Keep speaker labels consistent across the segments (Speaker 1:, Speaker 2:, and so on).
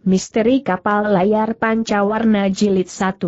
Speaker 1: Misteri Kapal Layar Pancawarna Jilid 1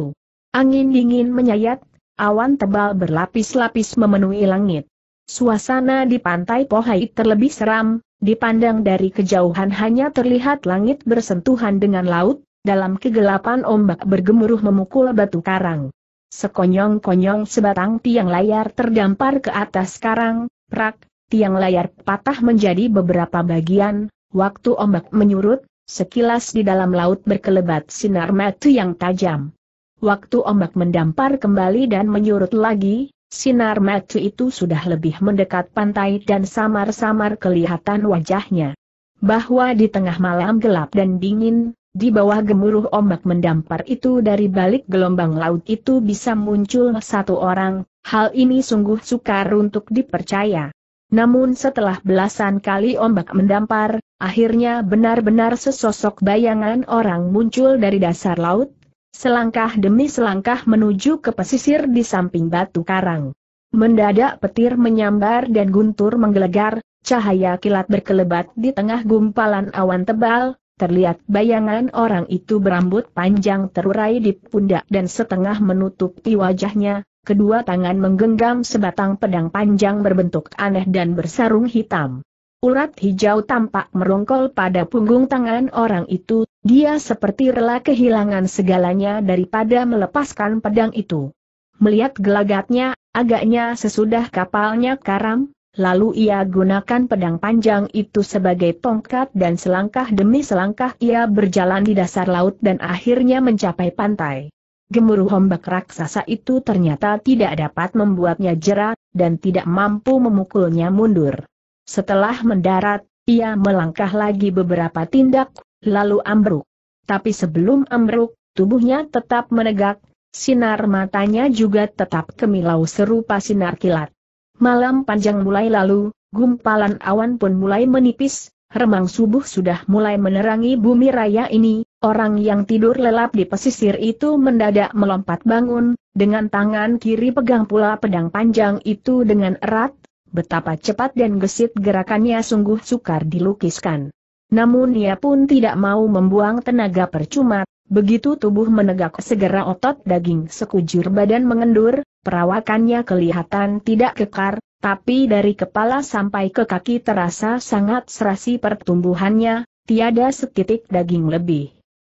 Speaker 1: Angin dingin menyayat, awan tebal berlapis-lapis memenuhi langit. Suasana di pantai Pohai terlebih seram, dipandang dari kejauhan hanya terlihat langit bersentuhan dengan laut, dalam kegelapan ombak bergemuruh memukul batu karang. Sekonyong-konyong sebatang tiang layar terdampar ke atas karang, prak, tiang layar patah menjadi beberapa bagian, waktu ombak menyurut, Sekilas di dalam laut berkelebat sinar mata yang tajam. Waktu ombak mendampar kembali dan menyurut lagi, sinar mata itu sudah lebih mendekat pantai dan samar-samar kelihatan wajahnya. Bahwa di tengah malam gelap dan dingin, di bawah gemuruh ombak mendampar itu dari balik gelombang laut itu bisa muncul satu orang, hal ini sungguh sukar untuk dipercaya. Namun setelah belasan kali ombak mendampar, akhirnya benar-benar sesosok bayangan orang muncul dari dasar laut, selangkah demi selangkah menuju ke pesisir di samping batu karang. Mendadak petir menyambar dan guntur menggelegar, cahaya kilat berkelebat di tengah gumpalan awan tebal, terlihat bayangan orang itu berambut panjang terurai di pundak dan setengah menutupi wajahnya, kedua tangan menggenggam sebatang pedang panjang berbentuk aneh dan bersarung hitam. Urat hijau tampak merongkol pada punggung tangan orang itu, dia seperti rela kehilangan segalanya daripada melepaskan pedang itu. Melihat gelagatnya, agaknya sesudah kapalnya karam, lalu ia gunakan pedang panjang itu sebagai tongkat dan selangkah demi selangkah ia berjalan di dasar laut dan akhirnya mencapai pantai gemuruh ombak raksasa itu ternyata tidak dapat membuatnya jerat, dan tidak mampu memukulnya mundur. Setelah mendarat, ia melangkah lagi beberapa tindak, lalu ambruk. Tapi sebelum ambruk, tubuhnya tetap menegak, sinar matanya juga tetap kemilau serupa sinar kilat. Malam panjang mulai lalu, gumpalan awan pun mulai menipis, remang subuh sudah mulai menerangi bumi raya ini, orang yang tidur lelap di pesisir itu mendadak melompat bangun, dengan tangan kiri pegang pula pedang panjang itu dengan erat, betapa cepat dan gesit gerakannya sungguh sukar dilukiskan. Namun ia pun tidak mau membuang tenaga percuma, begitu tubuh menegak segera otot daging sekujur badan mengendur, perawakannya kelihatan tidak kekar, tapi dari kepala sampai ke kaki terasa sangat serasi pertumbuhannya, tiada setitik daging lebih.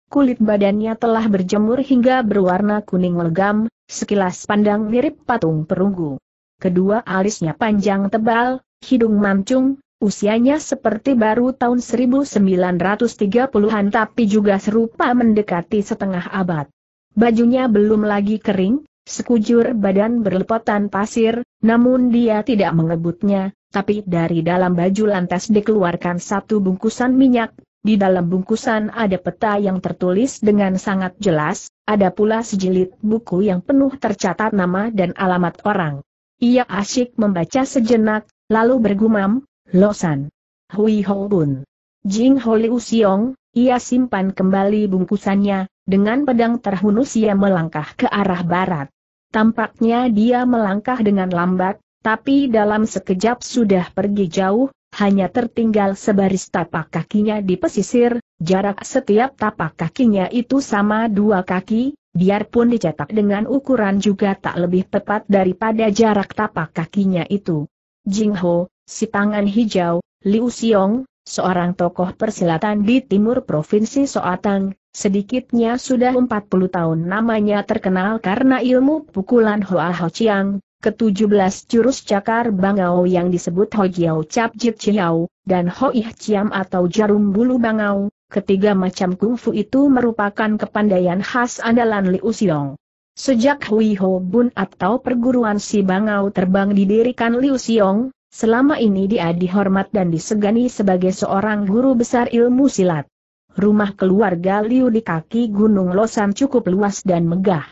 Speaker 1: Kulit badannya telah berjemur hingga berwarna kuning legam, sekilas pandang mirip patung perunggu. Kedua alisnya panjang tebal, hidung mancung, usianya seperti baru tahun 1930-an tapi juga serupa mendekati setengah abad. Bajunya belum lagi kering, sekujur badan berlepotan pasir, namun dia tidak mengebutnya, tapi dari dalam baju lantas dikeluarkan satu bungkusan minyak, di dalam bungkusan ada peta yang tertulis dengan sangat jelas, ada pula sejilid buku yang penuh tercatat nama dan alamat orang. Ia asyik membaca sejenak, lalu bergumam, Losan. Hui Ho Bun. Jing Ho Liu Siong, ia simpan kembali bungkusannya, dengan pedang terhunus ia melangkah ke arah barat. Tampaknya dia melangkah dengan lambat, tapi dalam sekejap sudah pergi jauh, hanya tertinggal sebaris tapak kakinya di pesisir, jarak setiap tapak kakinya itu sama dua kaki, biarpun dicetak dengan ukuran juga tak lebih tepat daripada jarak tapak kakinya itu. Jing Ho, si tangan hijau, Liu Xiong, seorang tokoh persilatan di timur Provinsi Soatang, sedikitnya sudah 40 tahun namanya terkenal karena ilmu pukulan Hoa Ho Chiang, ke-17 jurus cakar bangau yang disebut Ho Jiao Cap Jit Chiao, dan Ho Ih Chiam atau jarum bulu bangau, ketiga macam kungfu itu merupakan kepandaian khas andalan Liu Xiong. Sejak Hui Ho Bun atau perguruan si bangau terbang didirikan Liu Xiong, Selama ini dia dihormat dan disegani sebagai seorang guru besar ilmu silat. Rumah keluarga Liu di kaki Gunung Losan cukup luas dan megah.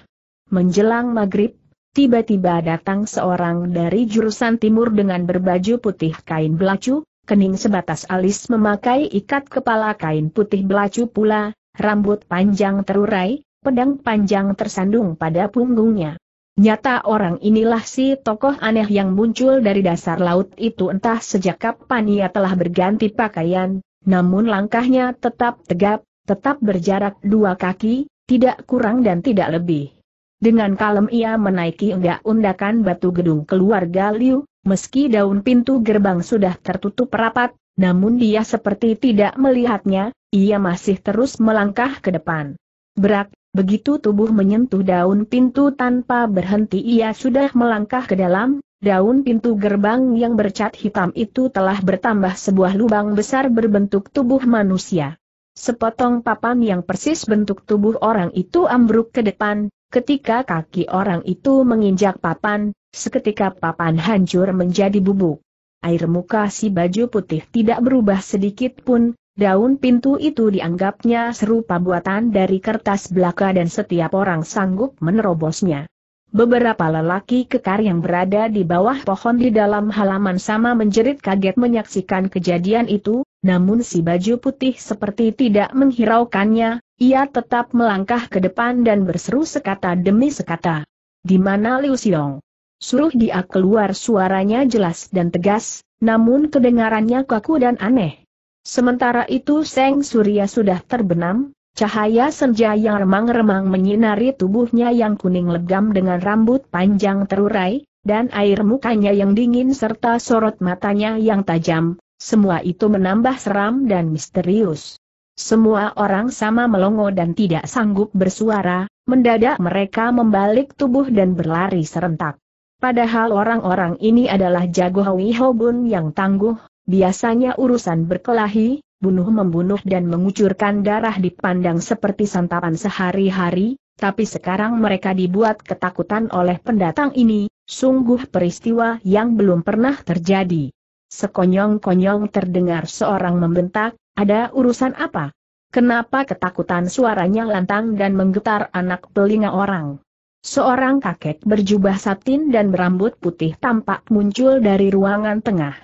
Speaker 1: Menjelang maghrib, tiba-tiba datang seorang dari jurusan timur dengan berbaju putih kain belacu, kening sebatas alis memakai ikat kepala kain putih belacu pula, rambut panjang terurai, pedang panjang tersandung pada punggungnya. Nyata orang inilah si tokoh aneh yang muncul dari dasar laut itu entah sejak kapan ia telah berganti pakaian, namun langkahnya tetap tegap, tetap berjarak dua kaki, tidak kurang dan tidak lebih. Dengan kalem ia menaiki undak-undakan batu gedung keluarga Liu, meski daun pintu gerbang sudah tertutup rapat, namun dia seperti tidak melihatnya, ia masih terus melangkah ke depan. Berak, begitu tubuh menyentuh daun pintu tanpa berhenti ia sudah melangkah ke dalam, Daun pintu gerbang yang bercat hitam itu telah bertambah sebuah lubang besar berbentuk tubuh manusia. Sepotong papan yang persis bentuk tubuh orang itu ambruk ke depan, ketika kaki orang itu menginjak papan, seketika papan hancur menjadi bubuk. Air muka si baju putih tidak berubah sedikit pun, daun pintu itu dianggapnya serupa buatan dari kertas belaka dan setiap orang sanggup menerobosnya. Beberapa lelaki kekar yang berada di bawah pohon di dalam halaman sama menjerit kaget menyaksikan kejadian itu, namun si baju putih seperti tidak menghiraukannya, ia tetap melangkah ke depan dan berseru sekata demi sekata. Di mana Liu Xiong? Suruh dia keluar suaranya jelas dan tegas, namun kedengarannya kaku dan aneh. Sementara itu Seng Surya sudah terbenam, Cahaya senja yang remang-remang menyinari tubuhnya yang kuning legam dengan rambut panjang terurai, dan air mukanya yang dingin serta sorot matanya yang tajam, semua itu menambah seram dan misterius. Semua orang sama melongo dan tidak sanggup bersuara, mendadak mereka membalik tubuh dan berlari serentak. Padahal orang-orang ini adalah jago Hui Hobun yang tangguh, biasanya urusan berkelahi, bunuh-membunuh dan mengucurkan darah dipandang seperti santapan sehari-hari, tapi sekarang mereka dibuat ketakutan oleh pendatang ini, sungguh peristiwa yang belum pernah terjadi. Sekonyong-konyong terdengar seorang membentak, ada urusan apa? Kenapa ketakutan suaranya lantang dan menggetar anak telinga orang? Seorang kakek berjubah satin dan berambut putih tampak muncul dari ruangan tengah.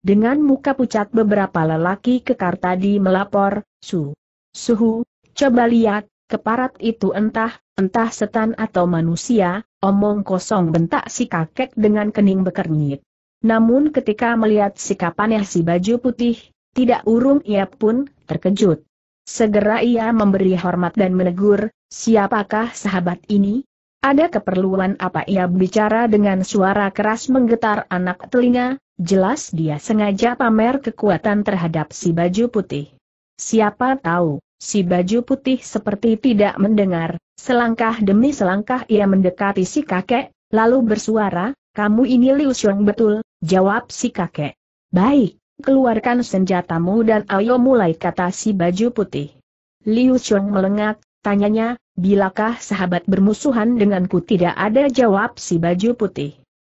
Speaker 1: Dengan muka pucat beberapa lelaki kekar tadi melapor, Su. Suhu, coba lihat, keparat itu entah, entah setan atau manusia, omong kosong bentak si kakek dengan kening bekernyit. Namun ketika melihat sikapannya si baju putih, tidak urung ia pun terkejut. Segera ia memberi hormat dan menegur, siapakah sahabat ini? Ada keperluan apa ia bicara dengan suara keras menggetar anak telinga, Jelas dia sengaja pamer kekuatan terhadap si baju putih. Siapa tahu, si baju putih seperti tidak mendengar, selangkah demi selangkah ia mendekati si kakek, lalu bersuara, kamu ini Liu Xiong betul, jawab si kakek. Baik, keluarkan senjatamu dan ayo mulai kata si baju putih. Liu Xiong melengak, tanyanya, bilakah sahabat bermusuhan denganku tidak ada jawab si baju putih.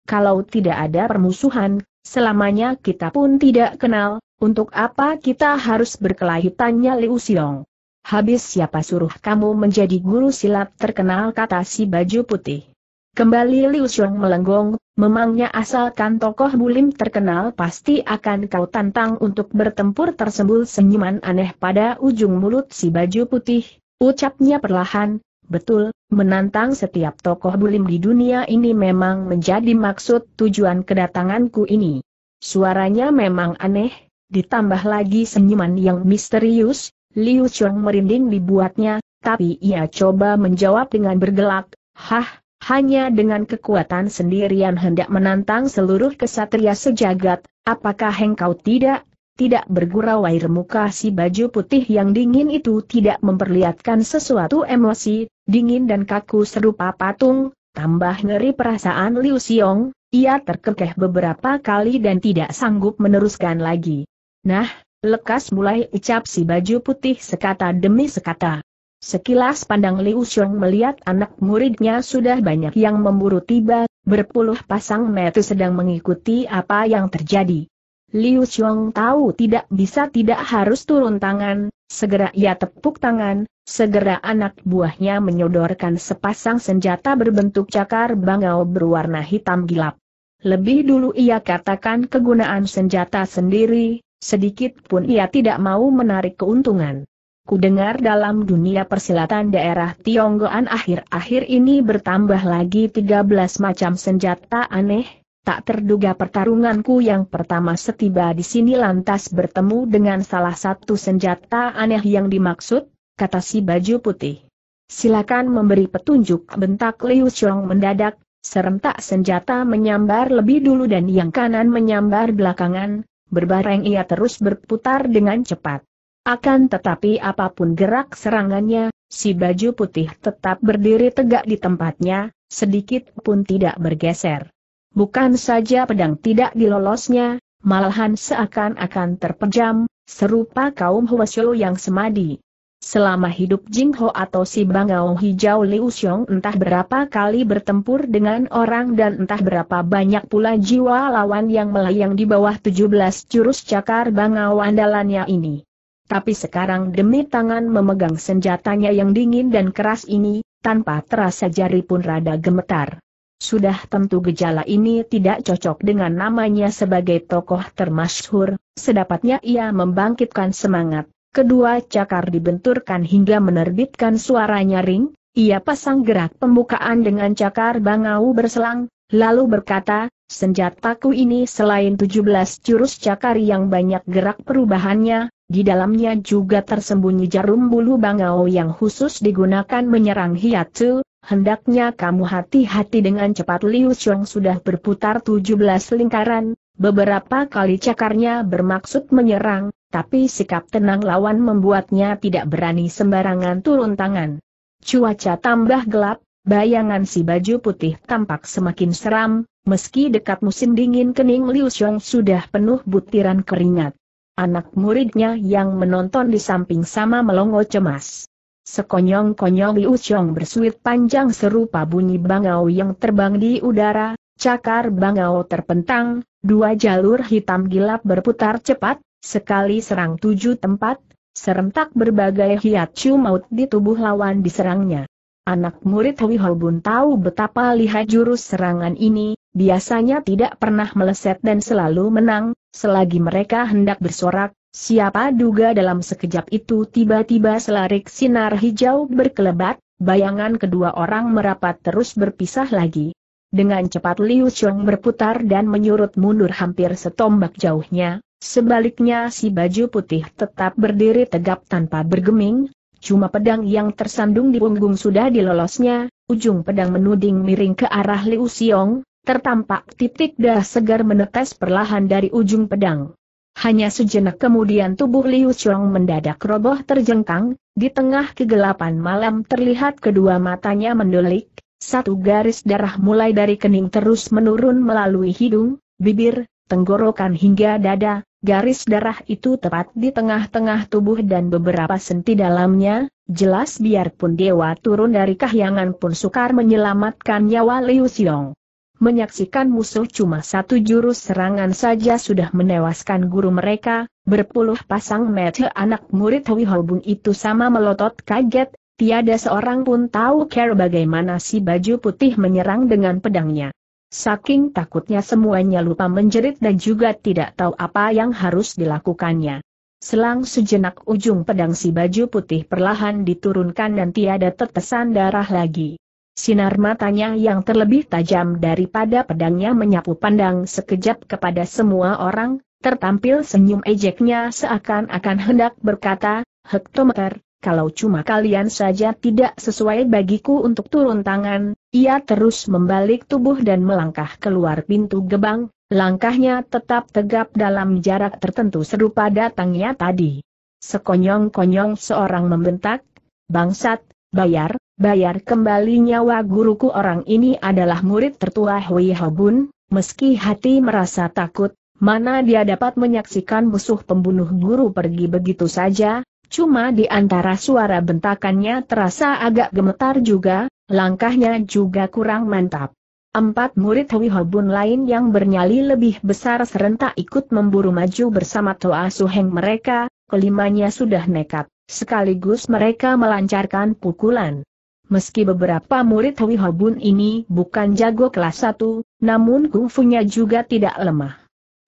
Speaker 1: Kalau tidak ada permusuhan, Selamanya kita pun tidak kenal, untuk apa kita harus berkelahi tanya Liu Xiong. Habis siapa suruh kamu menjadi guru silat terkenal kata si baju putih. Kembali Liu Xiong melenggong, memangnya asalkan tokoh bulim terkenal pasti akan kau tantang untuk bertempur tersembul senyuman aneh pada ujung mulut si baju putih, ucapnya perlahan, betul, menantang setiap tokoh bulim di dunia ini memang menjadi maksud tujuan kedatanganku ini. Suaranya memang aneh, ditambah lagi senyuman yang misterius, Liu Chong merinding dibuatnya, tapi ia coba menjawab dengan bergelak, hah, hanya dengan kekuatan sendirian hendak menantang seluruh kesatria sejagat, apakah engkau tidak, tidak bergurau air muka si baju putih yang dingin itu tidak memperlihatkan sesuatu emosi, dingin dan kaku serupa patung, tambah ngeri perasaan Liu Xiong, ia terkekeh beberapa kali dan tidak sanggup meneruskan lagi. Nah, lekas mulai ucap si baju putih sekata demi sekata. Sekilas pandang Liu Xiong melihat anak muridnya sudah banyak yang memburu tiba, berpuluh pasang mata sedang mengikuti apa yang terjadi. Liu Xiong tahu tidak bisa tidak harus turun tangan, segera ia tepuk tangan, segera anak buahnya menyodorkan sepasang senjata berbentuk cakar bangau berwarna hitam gelap. Lebih dulu ia katakan kegunaan senjata sendiri, sedikit pun ia tidak mau menarik keuntungan. Kudengar dalam dunia persilatan daerah Tionggoan akhir-akhir ini bertambah lagi 13 macam senjata aneh, Tak terduga pertarunganku yang pertama setiba di sini lantas bertemu dengan salah satu senjata aneh yang dimaksud, kata si baju putih. Silakan memberi petunjuk bentak Liu Xiong mendadak, serentak senjata menyambar lebih dulu dan yang kanan menyambar belakangan, berbareng ia terus berputar dengan cepat. Akan tetapi apa pun gerak serangannya, si baju putih tetap berdiri tegak di tempatnya, sedikit pun tidak bergeser. Bukan saja pedang tidak dilolosnya, malahan seakan-akan terpejam, serupa kaum Hwasyo yang semadi. Selama hidup Jing Ho atau si Bangau Hijau Liu Xiong entah berapa kali bertempur dengan orang dan entah berapa banyak pula jiwa lawan yang melayang di bawah 17 jurus cakar Bangau andalannya ini. Tapi sekarang demi tangan memegang senjatanya yang dingin dan keras ini, tanpa terasa jari pun rada gemetar. Sudah tentu gejala ini tidak cocok dengan namanya sebagai tokoh termasyhur, sedapatnya ia membangkitkan semangat. Kedua cakar dibenturkan hingga menerbitkan suara nyaring, ia pasang gerak pembukaan dengan cakar bangau berselang, lalu berkata, senjataku ini selain 17 jurus cakar yang banyak gerak perubahannya, di dalamnya juga tersembunyi jarum bulu bangau yang khusus digunakan menyerang hiatsu, hendaknya kamu hati-hati dengan cepat Liu Xiong sudah berputar 17 lingkaran, beberapa kali cakarnya bermaksud menyerang, tapi sikap tenang lawan membuatnya tidak berani sembarangan turun tangan. Cuaca tambah gelap, bayangan si baju putih tampak semakin seram, meski dekat musim dingin kening Liu Xiong sudah penuh butiran keringat. Anak muridnya yang menonton di samping sama melongo cemas. Sekonyong-konyong Liu Xiong bersuit panjang serupa bunyi bangau yang terbang di udara, cakar bangau terpentang, dua jalur hitam gilap berputar cepat, sekali serang tujuh tempat, serentak berbagai hiatsu maut di tubuh lawan diserangnya. Anak murid Hui Bun tahu betapa lihat jurus serangan ini, biasanya tidak pernah meleset dan selalu menang, selagi mereka hendak bersorak, Siapa duga dalam sekejap itu tiba-tiba selarik sinar hijau berkelebat, bayangan kedua orang merapat terus berpisah lagi. Dengan cepat Liu Xiong berputar dan menyurut mundur hampir setombak jauhnya, sebaliknya si baju putih tetap berdiri tegap tanpa bergeming, cuma pedang yang tersandung di punggung sudah dilolosnya, ujung pedang menuding miring ke arah Liu Xiong, tertampak titik darah segar menetes perlahan dari ujung pedang. Hanya sejenak kemudian tubuh Liu Xiong mendadak roboh terjengkang, di tengah kegelapan malam terlihat kedua matanya mendelik, satu garis darah mulai dari kening terus menurun melalui hidung, bibir, tenggorokan hingga dada, garis darah itu tepat di tengah-tengah tubuh dan beberapa senti dalamnya, jelas biarpun dewa turun dari kahyangan pun sukar menyelamatkan nyawa Liu Xiong menyaksikan musuh cuma satu jurus serangan saja sudah menewaskan guru mereka, berpuluh pasang mata anak murid Hui Bun itu sama melotot kaget, tiada seorang pun tahu care bagaimana si baju putih menyerang dengan pedangnya. Saking takutnya semuanya lupa menjerit dan juga tidak tahu apa yang harus dilakukannya. Selang sejenak ujung pedang si baju putih perlahan diturunkan dan tiada tetesan darah lagi. Sinar matanya yang terlebih tajam daripada pedangnya menyapu pandang sekejap kepada semua orang, tertampil senyum ejeknya seakan-akan hendak berkata, Hektometer, kalau cuma kalian saja tidak sesuai bagiku untuk turun tangan, ia terus membalik tubuh dan melangkah keluar pintu gebang, langkahnya tetap tegap dalam jarak tertentu serupa datangnya tadi. Sekonyong-konyong seorang membentak, bangsat, bayar, bayar kembali nyawa guruku. Orang ini adalah murid tertua Hui Hobun, meski hati merasa takut, mana dia dapat menyaksikan musuh pembunuh guru pergi begitu saja, cuma di antara suara bentakannya terasa agak gemetar juga, langkahnya juga kurang mantap. Empat murid Hui Hobun lain yang bernyali lebih besar serentak ikut memburu maju bersama Toa Suheng mereka, kelimanya sudah nekat, sekaligus mereka melancarkan pukulan. Meski beberapa murid Hui Hobun ini bukan jago kelas 1, namun kungfunya juga tidak lemah.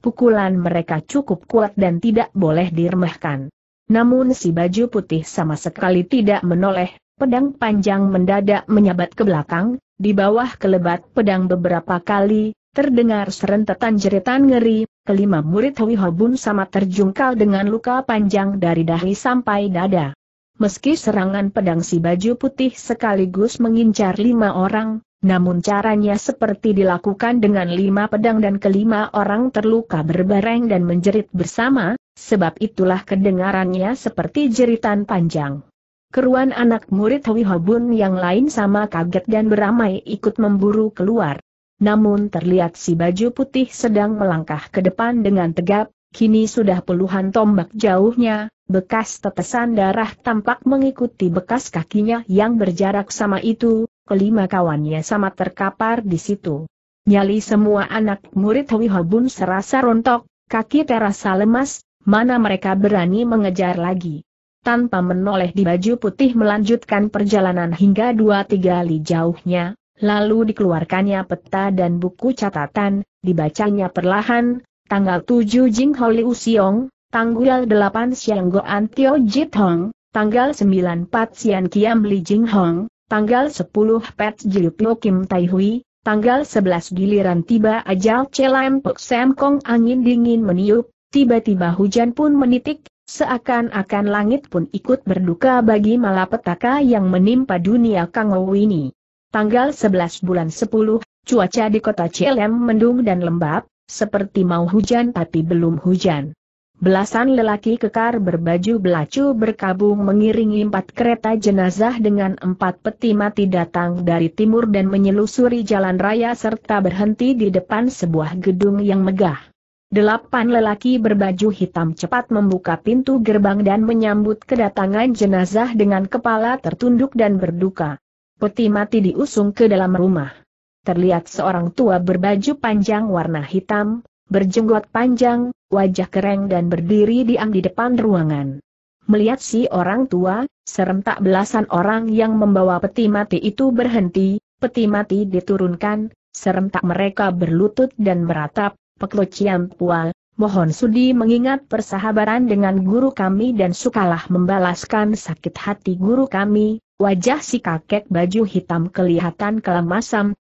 Speaker 1: Pukulan mereka cukup kuat dan tidak boleh diremehkan. Namun si baju putih sama sekali tidak menoleh, pedang panjang mendadak menyabat ke belakang, di bawah kelebat pedang beberapa kali, terdengar serentetan jeritan ngeri, kelima murid Hui Hobun sama terjungkal dengan luka panjang dari dahi sampai dada. Meski serangan pedang si baju putih sekaligus mengincar lima orang, namun caranya seperti dilakukan dengan lima pedang dan kelima orang terluka berbareng dan menjerit bersama, sebab itulah kedengarannya seperti jeritan panjang. Keruan anak murid Hui Hobun yang lain sama kaget dan beramai ikut memburu keluar. Namun terlihat si baju putih sedang melangkah ke depan dengan tegap, kini sudah puluhan tombak jauhnya, bekas tetesan darah tampak mengikuti bekas kakinya yang berjarak sama itu, kelima kawannya sama terkapar di situ. Nyali semua anak murid Hui Hobun serasa rontok, kaki terasa lemas, mana mereka berani mengejar lagi. Tanpa menoleh di baju putih melanjutkan perjalanan hingga dua tiga li jauhnya, lalu dikeluarkannya peta dan buku catatan, dibacanya perlahan, tanggal 7 Jing Holi Usiong, tanggal 8 Siang Go Antio Jit Hong, tanggal 9 Pat Sian Kiam Li Jing Hong, tanggal 10 Pet Jilpio Kim Tai Hui, tanggal 11 giliran tiba ajal Celem Pok Sam Kong angin dingin meniup, tiba-tiba hujan pun menitik, seakan-akan langit pun ikut berduka bagi malapetaka yang menimpa dunia ini. Tanggal 11 bulan 10, cuaca di kota Celem mendung dan lembab, seperti mau hujan tapi belum hujan. Belasan lelaki kekar berbaju belacu berkabung mengiringi empat kereta jenazah dengan empat peti mati datang dari timur dan menyelusuri jalan raya serta berhenti di depan sebuah gedung yang megah. Delapan lelaki berbaju hitam cepat membuka pintu gerbang dan menyambut kedatangan jenazah dengan kepala tertunduk dan berduka. Peti mati diusung ke dalam rumah terlihat seorang tua berbaju panjang warna hitam, berjenggot panjang, wajah kering dan berdiri diam di depan ruangan. Melihat si orang tua, serentak belasan orang yang membawa peti mati itu berhenti, peti mati diturunkan, serentak mereka berlutut dan meratap, Peklo Pua, mohon sudi mengingat persahabatan dengan guru kami dan sukalah membalaskan sakit hati guru kami, wajah si kakek baju hitam kelihatan kelam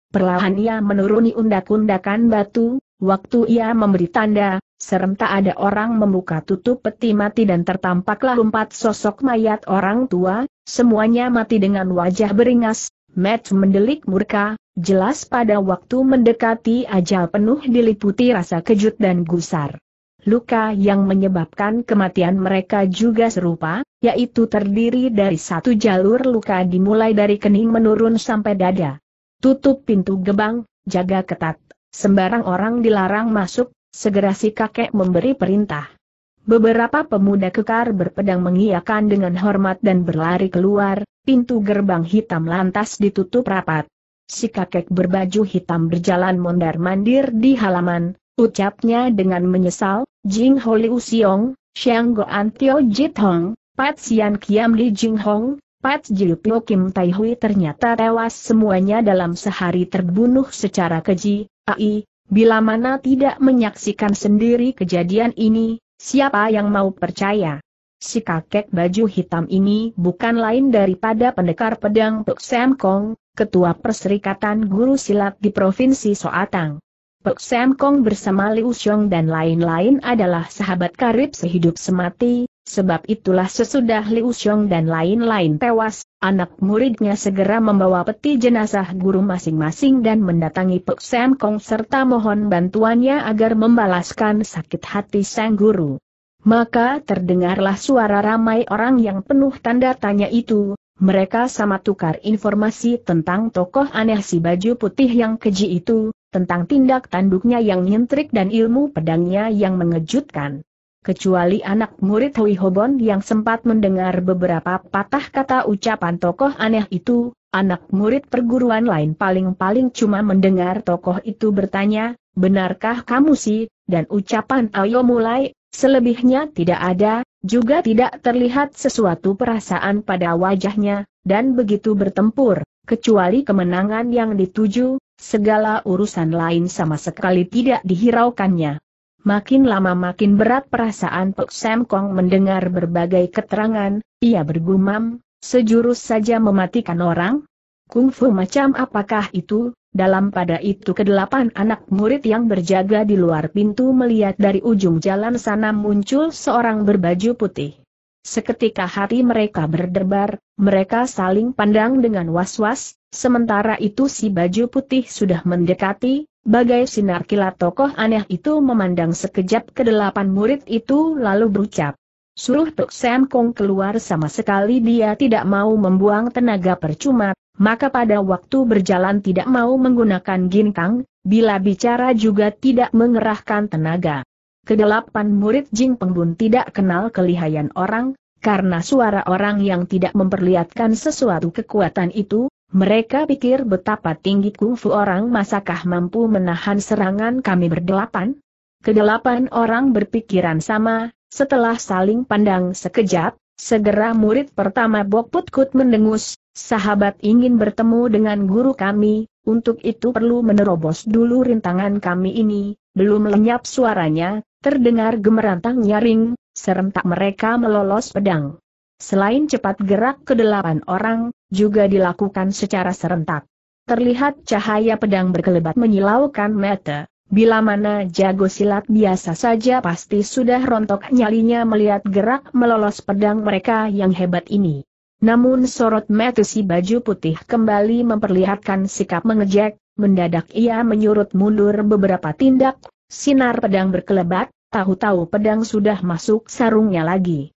Speaker 1: Perlahan ia menuruni undak-undakan batu, waktu ia memberi tanda, serentak ada orang membuka tutup peti mati dan tertampaklah empat sosok mayat orang tua, semuanya mati dengan wajah beringas, Matt mendelik murka, jelas pada waktu mendekati ajal penuh diliputi rasa kejut dan gusar. Luka yang menyebabkan kematian mereka juga serupa, yaitu terdiri dari satu jalur luka dimulai dari kening menurun sampai dada. Tutup pintu gebang, jaga ketat. Sembarang orang dilarang masuk, segera si kakek memberi perintah. Beberapa pemuda kekar berpedang mengiyakan dengan hormat dan berlari keluar, pintu gerbang hitam lantas ditutup rapat. Si kakek berbaju hitam berjalan mondar-mandir di halaman, ucapnya dengan menyesal, Jing Holi Usiong, Xiang Go Antio Jit Hong, Pat Sian Kiam Li Jing Hong, Pat Jilpio Kim Tai Hui ternyata tewas semuanya dalam sehari terbunuh secara keji, ai, bila mana tidak menyaksikan sendiri kejadian ini, siapa yang mau percaya? Si kakek baju hitam ini bukan lain daripada pendekar pedang Pek Sam Kong, ketua perserikatan guru silat di Provinsi Soatang. Pek Sam Kong bersama Liu Xiong dan lain-lain adalah sahabat karib sehidup semati, sebab itulah sesudah Liu Xiong dan lain-lain tewas, anak muridnya segera membawa peti jenazah guru masing-masing dan mendatangi Pek Sam Kong serta mohon bantuannya agar membalaskan sakit hati sang guru. Maka terdengarlah suara ramai orang yang penuh tanda tanya itu, mereka sama tukar informasi tentang tokoh aneh si baju putih yang keji itu, tentang tindak tanduknya yang nyentrik dan ilmu pedangnya yang mengejutkan. Kecuali anak murid Hui Hobon yang sempat mendengar beberapa patah kata ucapan tokoh aneh itu, anak murid perguruan lain paling-paling cuma mendengar tokoh itu bertanya, benarkah kamu sih, dan ucapan ayo mulai, selebihnya tidak ada, juga tidak terlihat sesuatu perasaan pada wajahnya, dan begitu bertempur, kecuali kemenangan yang dituju, segala urusan lain sama sekali tidak dihiraukannya. Makin lama makin berat perasaan Pek Sam Kong mendengar berbagai keterangan, ia bergumam, sejurus saja mematikan orang? Kungfu macam apakah itu? Dalam pada itu kedelapan anak murid yang berjaga di luar pintu melihat dari ujung jalan sana muncul seorang berbaju putih. seketika hati mereka berdebar, mereka saling pandang dengan was-was, sementara itu si baju putih sudah mendekati, bagai sinar kilat tokoh aneh itu memandang sekejap ke delapan murid itu lalu berucap. Suruh Tuk Sam Kong keluar sama sekali dia tidak mau membuang tenaga percuma, maka pada waktu berjalan tidak mau menggunakan ginkang, bila bicara juga tidak mengerahkan tenaga. Kedelapan murid Jing Pengbun tidak kenal kelihayan orang, karena suara orang yang tidak memperlihatkan sesuatu kekuatan itu, mereka pikir betapa tinggi kungfu orang masakah mampu menahan serangan kami berdelapan? Kedelapan orang berpikiran sama, setelah saling pandang sekejap, segera murid pertama Bok Putkut mendengus, sahabat ingin bertemu dengan guru kami, untuk itu perlu menerobos dulu rintangan kami ini, belum lenyap suaranya, terdengar gemerantang nyaring, serentak mereka melolos pedang. Selain cepat gerak ke delapan orang, juga dilakukan secara serentak. Terlihat cahaya pedang berkelebat menyilaukan mata, bila mana jago silat biasa saja pasti sudah rontok nyalinya melihat gerak melolos pedang mereka yang hebat ini. Namun sorot mata si baju putih kembali memperlihatkan sikap mengejek, mendadak ia menyurut mundur beberapa tindak, Sinar pedang berkelebat, tahu-tahu pedang sudah masuk sarungnya lagi.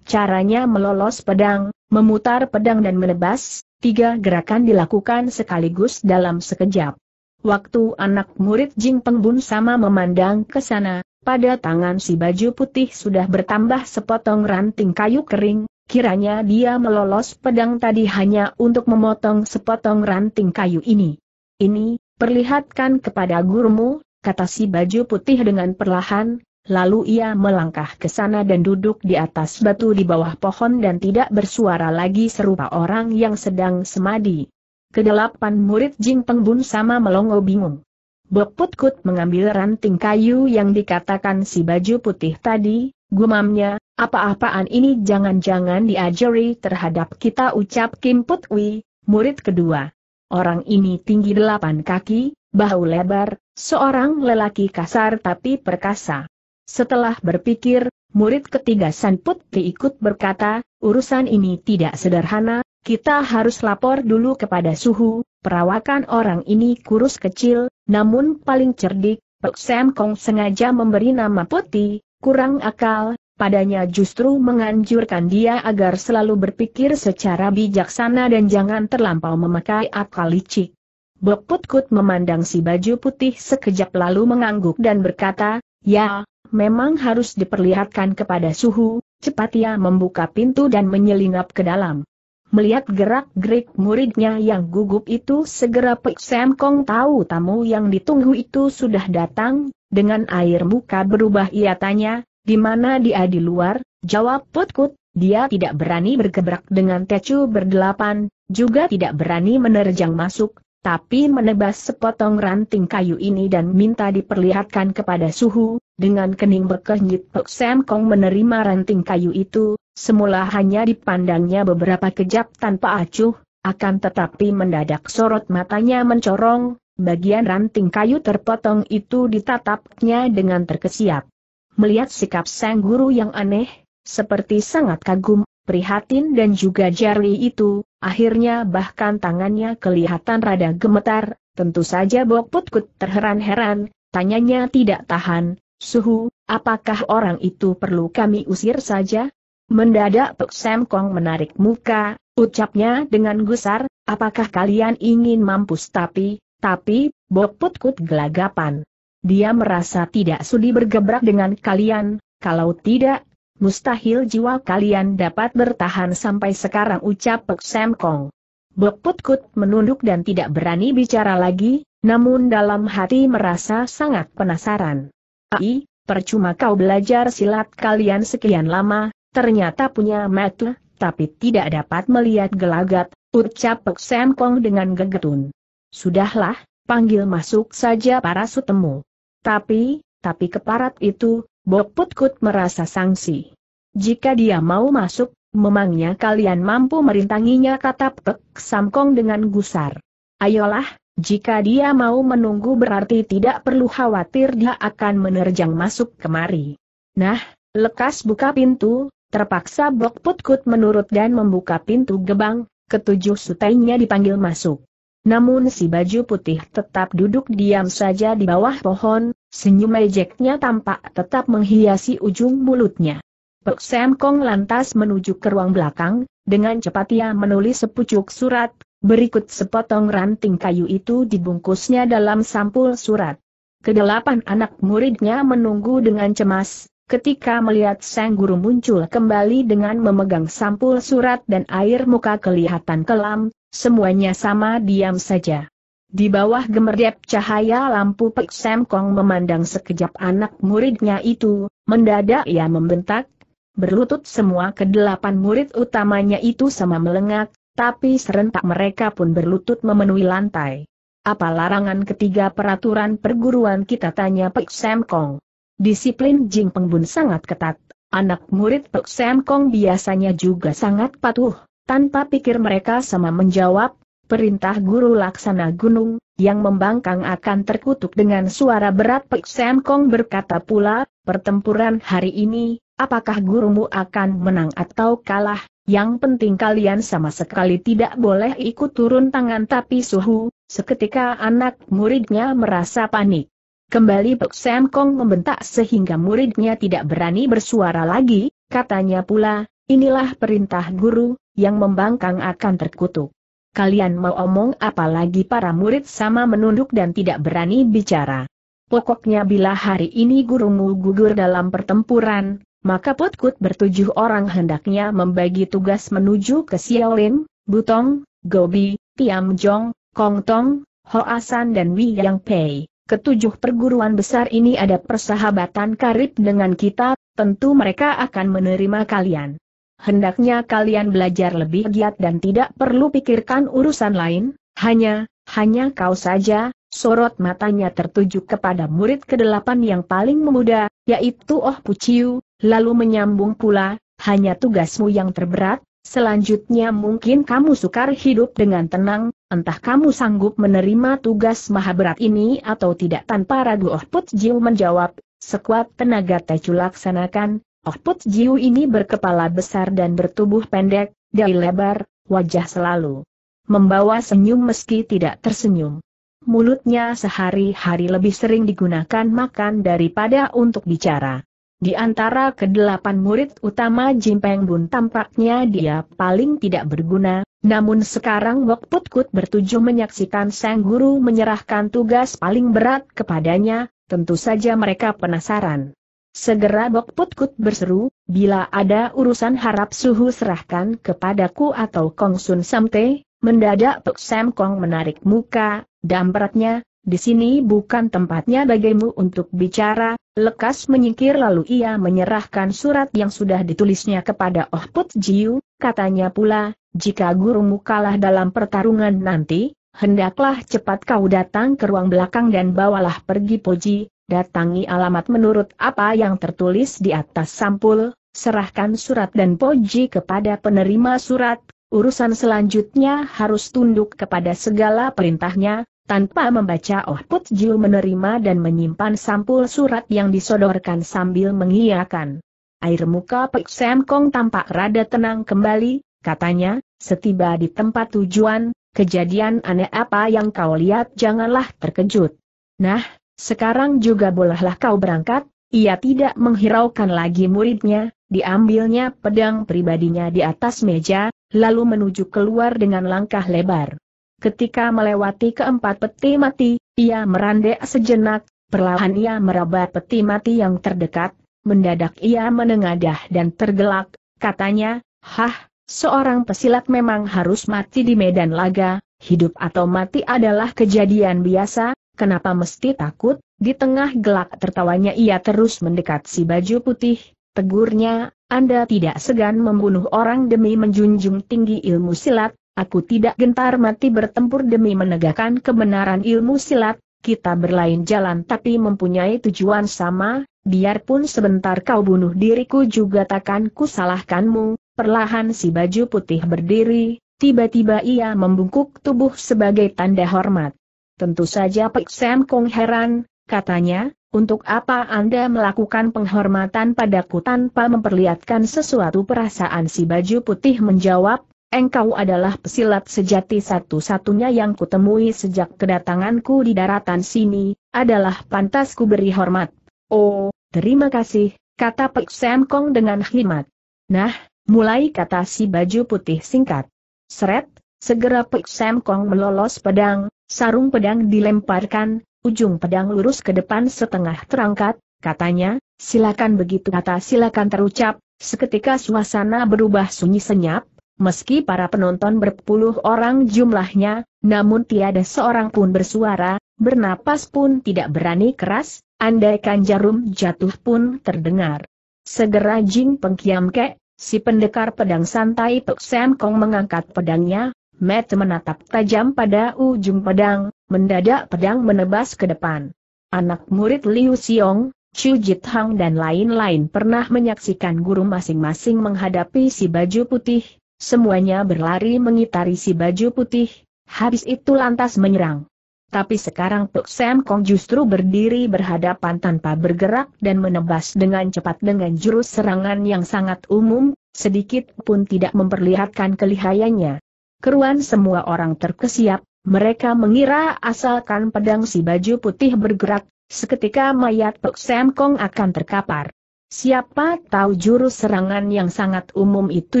Speaker 1: Caranya melolos pedang, memutar pedang dan menebas, tiga gerakan dilakukan sekaligus dalam sekejap. Waktu anak murid Jing Pengbun sama memandang ke sana, pada tangan si baju putih sudah bertambah sepotong ranting kayu kering, kiranya dia melolos pedang tadi hanya untuk memotong sepotong ranting kayu ini. Ini, perlihatkan kepada gurumu, kata si baju putih dengan perlahan, lalu ia melangkah ke sana dan duduk di atas batu di bawah pohon dan tidak bersuara lagi serupa orang yang sedang semadi. Kedelapan murid Jing Pengbun sama melongo bingung. Bok Putkut mengambil ranting kayu yang dikatakan si baju putih tadi, gumamnya, apa-apaan ini jangan-jangan diajari terhadap kita ucap Kim Putwi, murid kedua. Orang ini tinggi delapan kaki, bahu lebar, seorang lelaki kasar tapi perkasa. Setelah berpikir, murid ketiga San Putri ikut berkata, urusan ini tidak sederhana, kita harus lapor dulu kepada suhu, perawakan orang ini kurus kecil, namun paling cerdik, Pek Sam Kong sengaja memberi nama Putih, kurang akal, padanya justru menganjurkan dia agar selalu berpikir secara bijaksana dan jangan terlampau memakai akal licik. Bok Putkut memandang si baju putih sekejap lalu mengangguk dan berkata, ya, memang harus diperlihatkan kepada suhu, cepat ia membuka pintu dan menyelinap ke dalam. Melihat gerak-gerik muridnya yang gugup itu segera Pek Sam Kong tahu tamu yang ditunggu itu sudah datang, dengan air muka berubah ia tanya, di mana dia di luar, jawab Putkut, dia tidak berani bergebrak dengan tecu berdelapan, juga tidak berani menerjang masuk, tapi menebas sepotong ranting kayu ini dan minta diperlihatkan kepada suhu, dengan kening berkenyit Pek Sam Kong menerima ranting kayu itu, semula hanya dipandangnya beberapa kejap tanpa acuh, akan tetapi mendadak sorot matanya mencorong, bagian ranting kayu terpotong itu ditatapnya dengan terkesiap. Melihat sikap sang guru yang aneh, seperti sangat kagum, prihatin dan juga jari itu, Akhirnya bahkan tangannya kelihatan rada gemetar, tentu saja Bok Putkut terheran-heran, tanyanya tidak tahan, suhu, apakah orang itu perlu kami usir saja? Mendadak Pek Sam Kong menarik muka, ucapnya dengan gusar, apakah kalian ingin mampus tapi, tapi, Bok Putkut gelagapan. Dia merasa tidak sudi bergebrak dengan kalian, kalau tidak, mustahil jiwa kalian dapat bertahan sampai sekarang ucap Pek Sam Kong. Bok Putkut menunduk dan tidak berani bicara lagi, namun dalam hati merasa sangat penasaran. Ai, percuma kau belajar silat kalian sekian lama, ternyata punya mata, tapi tidak dapat melihat gelagat, ucap Pek Sam Kong dengan gegetun. Sudahlah, panggil masuk saja para sutemu. Tapi, tapi keparat itu, Bok Putkut merasa sangsi. Jika dia mau masuk, memangnya kalian mampu merintanginya kata Pek Samkong dengan gusar. Ayolah, jika dia mau menunggu berarti tidak perlu khawatir dia akan menerjang masuk kemari. Nah, lekas buka pintu, terpaksa Bok Put Kut menurut dan membuka pintu gebang, ketujuh sutainya dipanggil masuk. Namun si baju putih tetap duduk diam saja di bawah pohon, senyum ejeknya tampak tetap menghiasi ujung mulutnya. Pek Sam Kong lantas menuju ke ruang belakang, dengan cepat ia menulis sepucuk surat, berikut sepotong ranting kayu itu dibungkusnya dalam sampul surat. Kedelapan anak muridnya menunggu dengan cemas, ketika melihat sang guru muncul kembali dengan memegang sampul surat dan air muka kelihatan kelam, semuanya sama diam saja. Di bawah gemerdep cahaya lampu Pek Sam Kong memandang sekejap anak muridnya itu, mendadak ia membentak, berlutut semua kedelapan murid utamanya itu sama melengak, tapi serentak mereka pun berlutut memenuhi lantai. Apa larangan ketiga peraturan perguruan kita tanya Pek Sam Kong. Disiplin Jing Pengbun sangat ketat. Anak murid Pek Sam Kong biasanya juga sangat patuh. Tanpa pikir mereka sama menjawab, perintah guru laksana gunung, yang membangkang akan terkutuk dengan suara berat Pek Sam Kong berkata pula, pertempuran hari ini, apakah gurumu akan menang atau kalah, yang penting kalian sama sekali tidak boleh ikut turun tangan tapi suhu, Seketika anak muridnya merasa panik. Kembali Pek Sam Kong membentak sehingga muridnya tidak berani bersuara lagi, katanya pula, inilah perintah guru, yang membangkang akan terkutuk. Kalian mau omong apa lagi para murid sama menunduk dan tidak berani bicara. Pokoknya bila hari ini gurumu gugur dalam pertempuran, maka Putkut bertujuh orang hendaknya membagi tugas menuju ke Xiaolin, Butong, Gobi, Tiam Jong, Kong Tong, Hoasan dan Wi Yang Pei. Ketujuh perguruan besar ini ada persahabatan karib dengan kita, tentu mereka akan menerima kalian. Hendaknya kalian belajar lebih giat dan tidak perlu pikirkan urusan lain, hanya, hanya kau saja, sorot matanya tertuju kepada murid kedelapan yang paling memuda, yaitu Oh Puciu, lalu menyambung pula, hanya tugasmu yang terberat, Selanjutnya mungkin kamu sukar hidup dengan tenang, entah kamu sanggup menerima tugas maha berat ini atau tidak tanpa ragu Oh Put Jiu menjawab, sekuat tenaga Tecu laksanakan, Oh Put Jiu ini berkepala besar dan bertubuh pendek, dahi lebar, wajah selalu membawa senyum meski tidak tersenyum. Mulutnya sehari-hari lebih sering digunakan makan daripada untuk bicara. Di antara kedelapan murid utama Jimpeng Bun tampaknya dia paling tidak berguna, namun sekarang Wok Put Kut bertujuh menyaksikan sang guru menyerahkan tugas paling berat kepadanya, tentu saja mereka penasaran. Segera Bok Put Kut berseru, bila ada urusan harap suhu serahkan kepadaku atau Kong Sun Samte, mendadak Pek Sam Kong menarik muka, dampratnya, di sini bukan tempatnya bagimu untuk bicara, lekas menyingkir lalu ia menyerahkan surat yang sudah ditulisnya kepada Oh Put Jiu, katanya pula, jika gurumu kalah dalam pertarungan nanti, hendaklah cepat kau datang ke ruang belakang dan bawalah pergi Poji, datangi alamat menurut apa yang tertulis di atas sampul, serahkan surat dan Poji kepada penerima surat, urusan selanjutnya harus tunduk kepada segala perintahnya, tanpa membaca Oh Put Jiu menerima dan menyimpan sampul surat yang disodorkan sambil mengiyakan. Air muka Pek Sam Kong tampak rada tenang kembali, katanya, setiba di tempat tujuan, kejadian aneh apa yang kau lihat janganlah terkejut. Nah, sekarang juga bolehlah kau berangkat, ia tidak menghiraukan lagi muridnya, diambilnya pedang pribadinya di atas meja, lalu menuju keluar dengan langkah lebar. Ketika melewati keempat peti mati, ia merandek sejenak, perlahan ia meraba peti mati yang terdekat, mendadak ia menengadah dan tergelak, katanya, Hah, seorang pesilat memang harus mati di medan laga, hidup atau mati adalah kejadian biasa, kenapa mesti takut? Di tengah gelak tertawanya ia terus mendekat si baju putih, tegurnya, Anda tidak segan membunuh orang demi menjunjung tinggi ilmu silat, Aku tidak gentar mati bertempur demi menegakkan kebenaran ilmu silat, kita berlain jalan tapi mempunyai tujuan sama, biarpun sebentar kau bunuh diriku juga takkan ku salahkanmu. Perlahan si baju putih berdiri, tiba-tiba ia membungkuk tubuh sebagai tanda hormat. Tentu saja Pek Sam Kong heran, katanya, untuk apa Anda melakukan penghormatan padaku tanpa memperlihatkan sesuatu perasaan si baju putih menjawab, engkau adalah pesilat sejati satu-satunya yang kutemui sejak kedatanganku di daratan sini, adalah pantas ku beri hormat. Oh, terima kasih, kata Pek Sam Kong dengan khidmat. Nah, mulai kata si baju putih singkat. Seret, segera Pek Sam Kong melolos pedang, sarung pedang dilemparkan, ujung pedang lurus ke depan setengah terangkat, katanya, silakan begitu kata silakan terucap, seketika suasana berubah sunyi senyap, Meski para penonton berpuluh orang jumlahnya, namun tiada seorang pun bersuara, bernapas pun tidak berani keras, andaikan jarum jatuh pun terdengar. Segera Jing Pengkiam Kek, si pendekar pedang santai Pek Sam Kong mengangkat pedangnya, Matt menatap tajam pada ujung pedang, mendadak pedang menebas ke depan. Anak murid Liu Xiong, Chu Jit Hang dan lain-lain pernah menyaksikan guru masing-masing menghadapi si baju putih, Semuanya berlari mengitari si baju putih, habis itu lantas menyerang. Tapi sekarang Tuk Sam Kong justru berdiri berhadapan tanpa bergerak dan menebas dengan cepat dengan jurus serangan yang sangat umum, sedikit pun tidak memperlihatkan kelihayannya. Keruan semua orang terkesiap, mereka mengira asalkan pedang si baju putih bergerak, seketika mayat Tuk Sam Kong akan terkapar. Siapa tahu jurus serangan yang sangat umum itu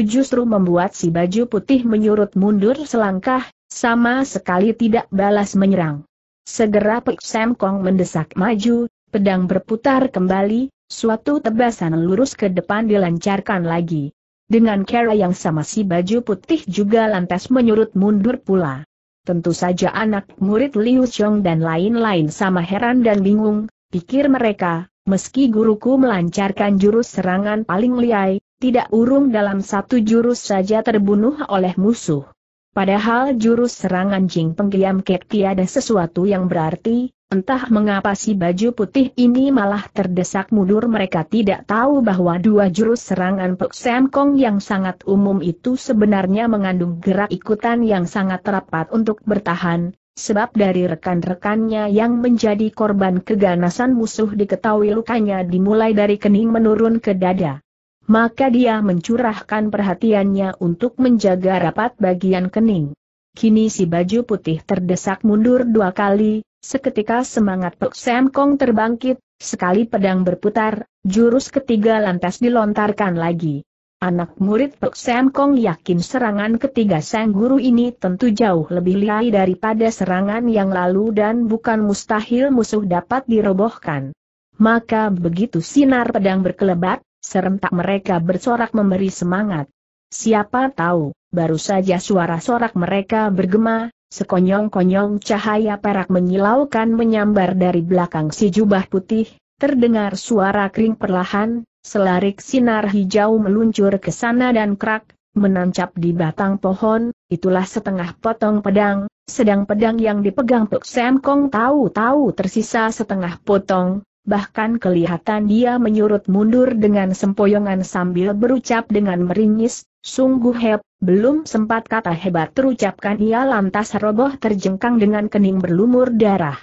Speaker 1: justru membuat si baju putih menyurut mundur selangkah, sama sekali tidak balas menyerang. Segera Pek Sam Kong mendesak maju, pedang berputar kembali, suatu tebasan lurus ke depan dilancarkan lagi. Dengan cara yang sama si baju putih juga lantas menyurut mundur pula. Tentu saja anak murid Liu Xiong dan lain-lain sama heran dan bingung, pikir mereka, Meski guruku melancarkan jurus serangan paling liai, tidak urung dalam satu jurus saja terbunuh oleh musuh. Padahal jurus serangan Jing Penggiam Kek tiada sesuatu yang berarti, entah mengapa si baju putih ini malah terdesak mundur mereka tidak tahu bahwa dua jurus serangan Pek Sam Kong yang sangat umum itu sebenarnya mengandung gerak ikutan yang sangat rapat untuk bertahan, sebab dari rekan-rekannya yang menjadi korban keganasan musuh diketahui lukanya dimulai dari kening menurun ke dada. Maka dia mencurahkan perhatiannya untuk menjaga rapat bagian kening. Kini si baju putih terdesak mundur dua kali, seketika semangat Pek Sam Kong terbangkit, sekali pedang berputar, jurus ketiga lantas dilontarkan lagi. Anak murid Pek Sam Kong yakin serangan ketiga sang guru ini tentu jauh lebih lihai daripada serangan yang lalu dan bukan mustahil musuh dapat dirobohkan. Maka begitu sinar pedang berkelebat, serentak mereka bersorak memberi semangat. Siapa tahu, baru saja suara sorak mereka bergema, sekonyong-konyong cahaya perak menyilaukan menyambar dari belakang si jubah putih, terdengar suara kering perlahan, Selarik sinar hijau meluncur ke sana dan krak, menancap di batang pohon, itulah setengah potong pedang, sedang pedang yang dipegang Pek Sam Kong tahu-tahu tersisa setengah potong, bahkan kelihatan dia menyurut mundur dengan sempoyongan sambil berucap dengan meringis, sungguh heb, belum sempat kata hebat terucapkan ia lantas roboh terjengkang dengan kening berlumur darah.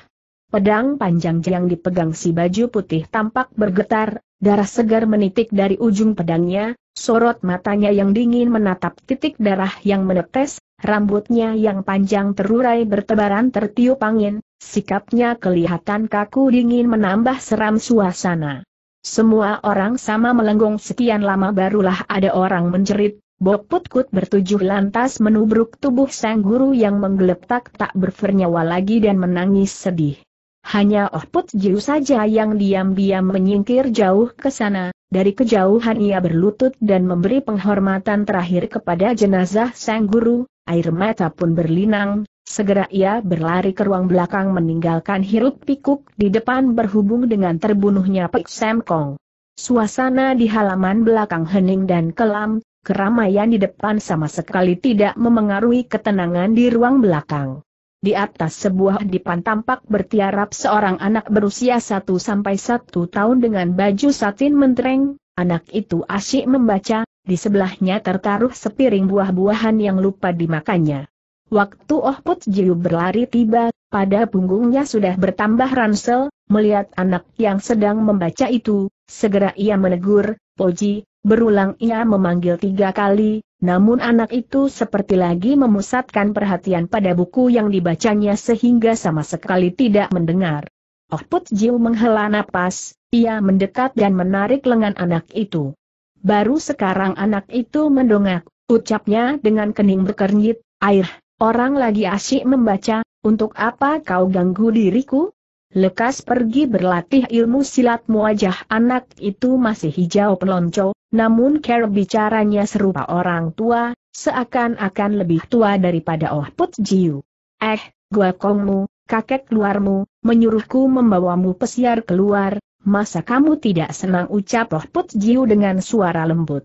Speaker 1: Pedang panjang yang dipegang si baju putih tampak bergetar, Darah segar menitik dari ujung pedangnya, sorot matanya yang dingin menatap titik darah yang menetes, rambutnya yang panjang terurai bertebaran tertiup angin, sikapnya kelihatan kaku dingin menambah seram suasana. Semua orang sama melenggung sekian lama barulah ada orang menjerit, Boput-kut bertujuh lantas menubruk tubuh sang guru yang menggeletak tak bernyawa lagi dan menangis sedih. Hanya Oh Put Jiu saja yang diam-diam menyingkir jauh ke sana, dari kejauhan ia berlutut dan memberi penghormatan terakhir kepada jenazah sang guru, air mata pun berlinang, segera ia berlari ke ruang belakang meninggalkan hiruk pikuk di depan berhubung dengan terbunuhnya Pek Sam Kong. Suasana di halaman belakang hening dan kelam, keramaian di depan sama sekali tidak memengaruhi ketenangan di ruang belakang. Di atas sebuah dipan tampak bertiarap seorang anak berusia 1 sampai 1 tahun dengan baju satin mentereng, anak itu asyik membaca, di sebelahnya tertaruh sepiring buah-buahan yang lupa dimakannya. Waktu Oh Put Jiu berlari tiba, pada punggungnya sudah bertambah ransel, melihat anak yang sedang membaca itu, segera ia menegur, Poji, berulang ia memanggil tiga kali, namun anak itu seperti lagi memusatkan perhatian pada buku yang dibacanya sehingga sama sekali tidak mendengar. Oh Put Jiu menghela napas, ia mendekat dan menarik lengan anak itu. Baru sekarang anak itu mendongak, ucapnya dengan kening berkernyit, air, orang lagi asyik membaca, untuk apa kau ganggu diriku? Lekas pergi berlatih ilmu silat wajah anak itu masih hijau pelonco, namun cara bicaranya serupa orang tua, seakan-akan lebih tua daripada Oh Put Jiu. Eh, gua kongmu, kakek keluarmu, menyuruhku membawamu pesiar keluar, masa kamu tidak senang ucap Roh Put Jiu dengan suara lembut.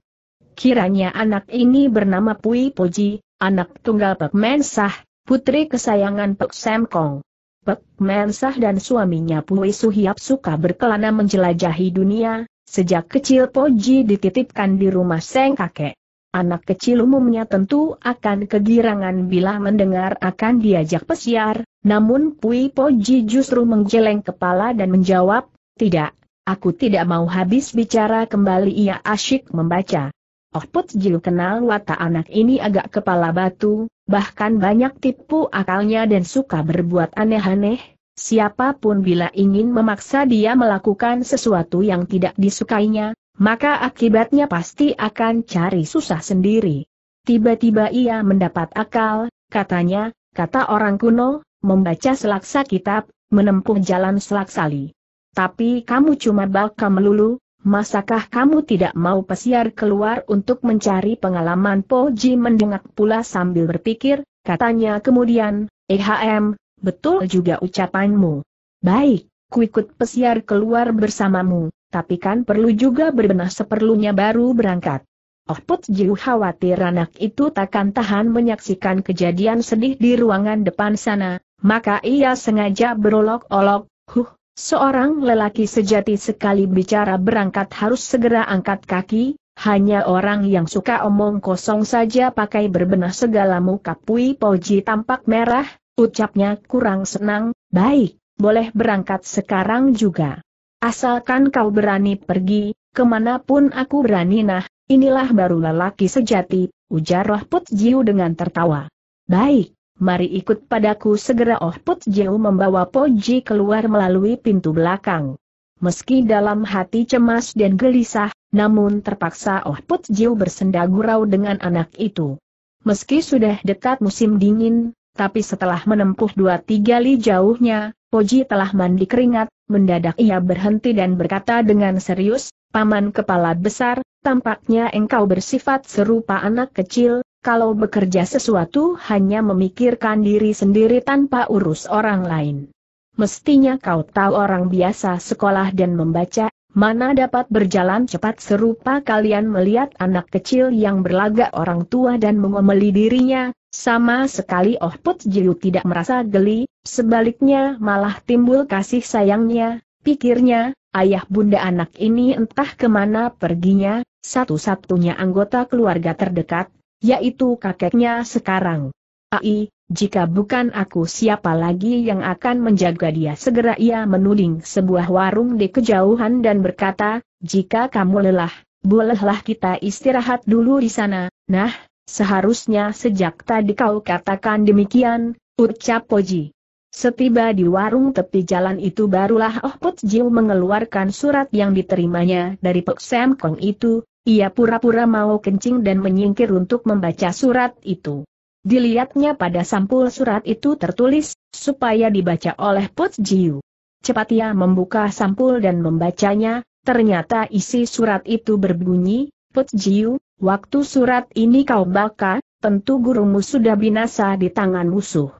Speaker 1: Kiranya anak ini bernama Pui Poji, anak tunggal Pek Mensah, putri kesayangan Pek Sam Kong. Pek Mensah dan suaminya Pui Suhiap suka berkelana menjelajahi dunia, sejak kecil Poji dititipkan di rumah Seng kakek. Anak kecil umumnya tentu akan kegirangan bila mendengar akan diajak pesiar, namun Pui Poji justru menggeleng kepala dan menjawab, tidak, aku tidak mau habis bicara kembali ia asyik membaca. Oh Put Jiu kenal watak anak ini agak kepala batu, bahkan banyak tipu akalnya dan suka berbuat aneh-aneh, siapa pun bila ingin memaksa dia melakukan sesuatu yang tidak disukainya, maka akibatnya pasti akan cari susah sendiri. Tiba-tiba ia mendapat akal, katanya, kata orang kuno, membaca selaksa kitab, menempuh jalan selaksali. Tapi kamu cuma baka melulu, masakah kamu tidak mau pesiar keluar untuk mencari pengalaman Poji mendengak pula sambil berpikir, katanya kemudian, EHM, betul juga ucapanmu. Baik, kuikut pesiar keluar bersamamu, tapi kan perlu juga berbenah seperlunya baru berangkat. Oh Put Jiu khawatir anak itu takkan tahan menyaksikan kejadian sedih di ruangan depan sana, maka ia sengaja berolok-olok, huh, seorang lelaki sejati sekali bicara berangkat harus segera angkat kaki, hanya orang yang suka omong kosong saja pakai berbenah segala muka Pui Poji tampak merah, ucapnya kurang senang, baik, boleh berangkat sekarang juga. Asalkan kau berani pergi, ke mana pun aku berani nah, inilah baru lelaki sejati, ujar Roh Put Jiu dengan tertawa. Baik, mari ikut padaku segera Oh Put Jiu membawa Poji keluar melalui pintu belakang. Meski dalam hati cemas dan gelisah, namun terpaksa Oh Put Jiu bersenda gurau dengan anak itu. Meski sudah dekat musim dingin, tapi setelah menempuh dua tiga li jauhnya, Poji telah mandi keringat, mendadak ia berhenti dan berkata dengan serius, Paman Kepala Besar, tampaknya engkau bersifat serupa anak kecil, kalau bekerja sesuatu hanya memikirkan diri sendiri tanpa urus orang lain. Mestinya kau tahu orang biasa sekolah dan membaca, mana dapat berjalan cepat serupa kalian melihat anak kecil yang berlagak orang tua dan mengomeli dirinya, sama sekali Oh Put Jiu tidak merasa geli, sebaliknya malah timbul kasih sayangnya, pikirnya, ayah bunda anak ini entah ke mana perginya, satu-satunya anggota keluarga terdekat, yaitu kakeknya sekarang. Ai, jika bukan aku siapa lagi yang akan menjaga dia segera ia menuding sebuah warung di kejauhan dan berkata, jika kamu lelah, bolehlah kita istirahat dulu di sana, nah, Seharusnya sejak tadi kau katakan demikian, ucap Poji. Setiba di warung tepi jalan itu barulah Oh Put mengeluarkan surat yang diterimanya dari Pek Sam Kong itu, ia pura-pura mau kencing dan menyingkir untuk membaca surat itu. Dilihatnya pada sampul surat itu tertulis, supaya dibaca oleh Put Jiu. Cepat ia membuka sampul dan membacanya, ternyata isi surat itu berbunyi, Put Jiu, Waktu surat ini kau baca, tentu gurumu sudah binasa di tangan musuh.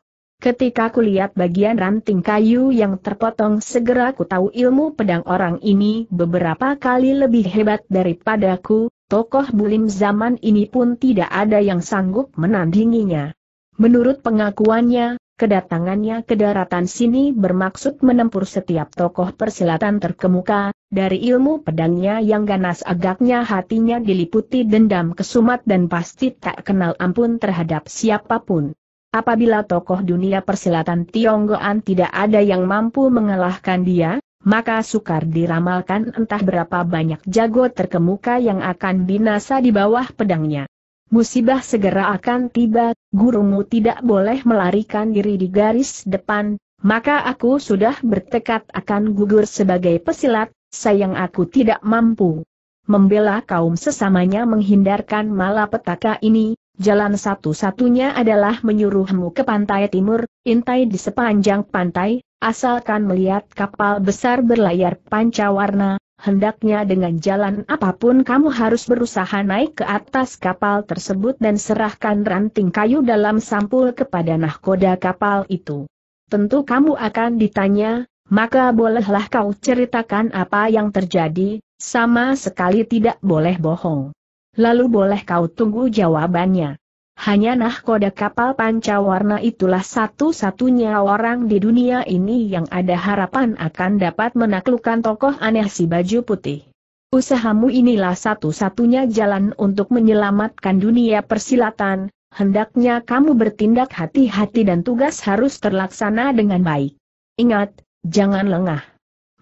Speaker 1: Ketika kulihat bagian ranting kayu yang terpotong segera ku tahu ilmu pedang orang ini beberapa kali lebih hebat daripadaku, tokoh bulim zaman ini pun tidak ada yang sanggup menandinginya. Menurut pengakuannya, kedatangannya ke daratan sini bermaksud menempur setiap tokoh persilatan terkemuka, dari ilmu pedangnya yang ganas agaknya hatinya diliputi dendam kesumat dan pasti tak kenal ampun terhadap siapa pun. Apabila tokoh dunia persilatan Tionggoan tidak ada yang mampu mengalahkan dia, maka sukar diramalkan entah berapa banyak jago terkemuka yang akan binasa di bawah pedangnya. Musibah segera akan tiba, gurumu tidak boleh melarikan diri di garis depan, maka aku sudah bertekad akan gugur sebagai pesilat, sayang aku tidak mampu membela kaum sesamanya menghindarkan malapetaka ini, jalan satu-satunya adalah menyuruhmu ke pantai timur, intai di sepanjang pantai, asalkan melihat kapal besar berlayar pancawarna, hendaknya dengan jalan apa pun kamu harus berusaha naik ke atas kapal tersebut dan serahkan ranting kayu dalam sampul kepada nahkoda kapal itu. Tentu kamu akan ditanya, maka bolehlah kau ceritakan apa yang terjadi, sama sekali tidak boleh bohong. Lalu boleh kau tunggu jawabannya. Hanya nahkoda kapal pancawarna itulah satu-satunya orang di dunia ini yang ada harapan akan dapat menaklukkan tokoh aneh si baju putih. Usahamu inilah satu-satunya jalan untuk menyelamatkan dunia persilatan, hendaknya kamu bertindak hati-hati dan tugas harus terlaksana dengan baik. Ingat, jangan lengah.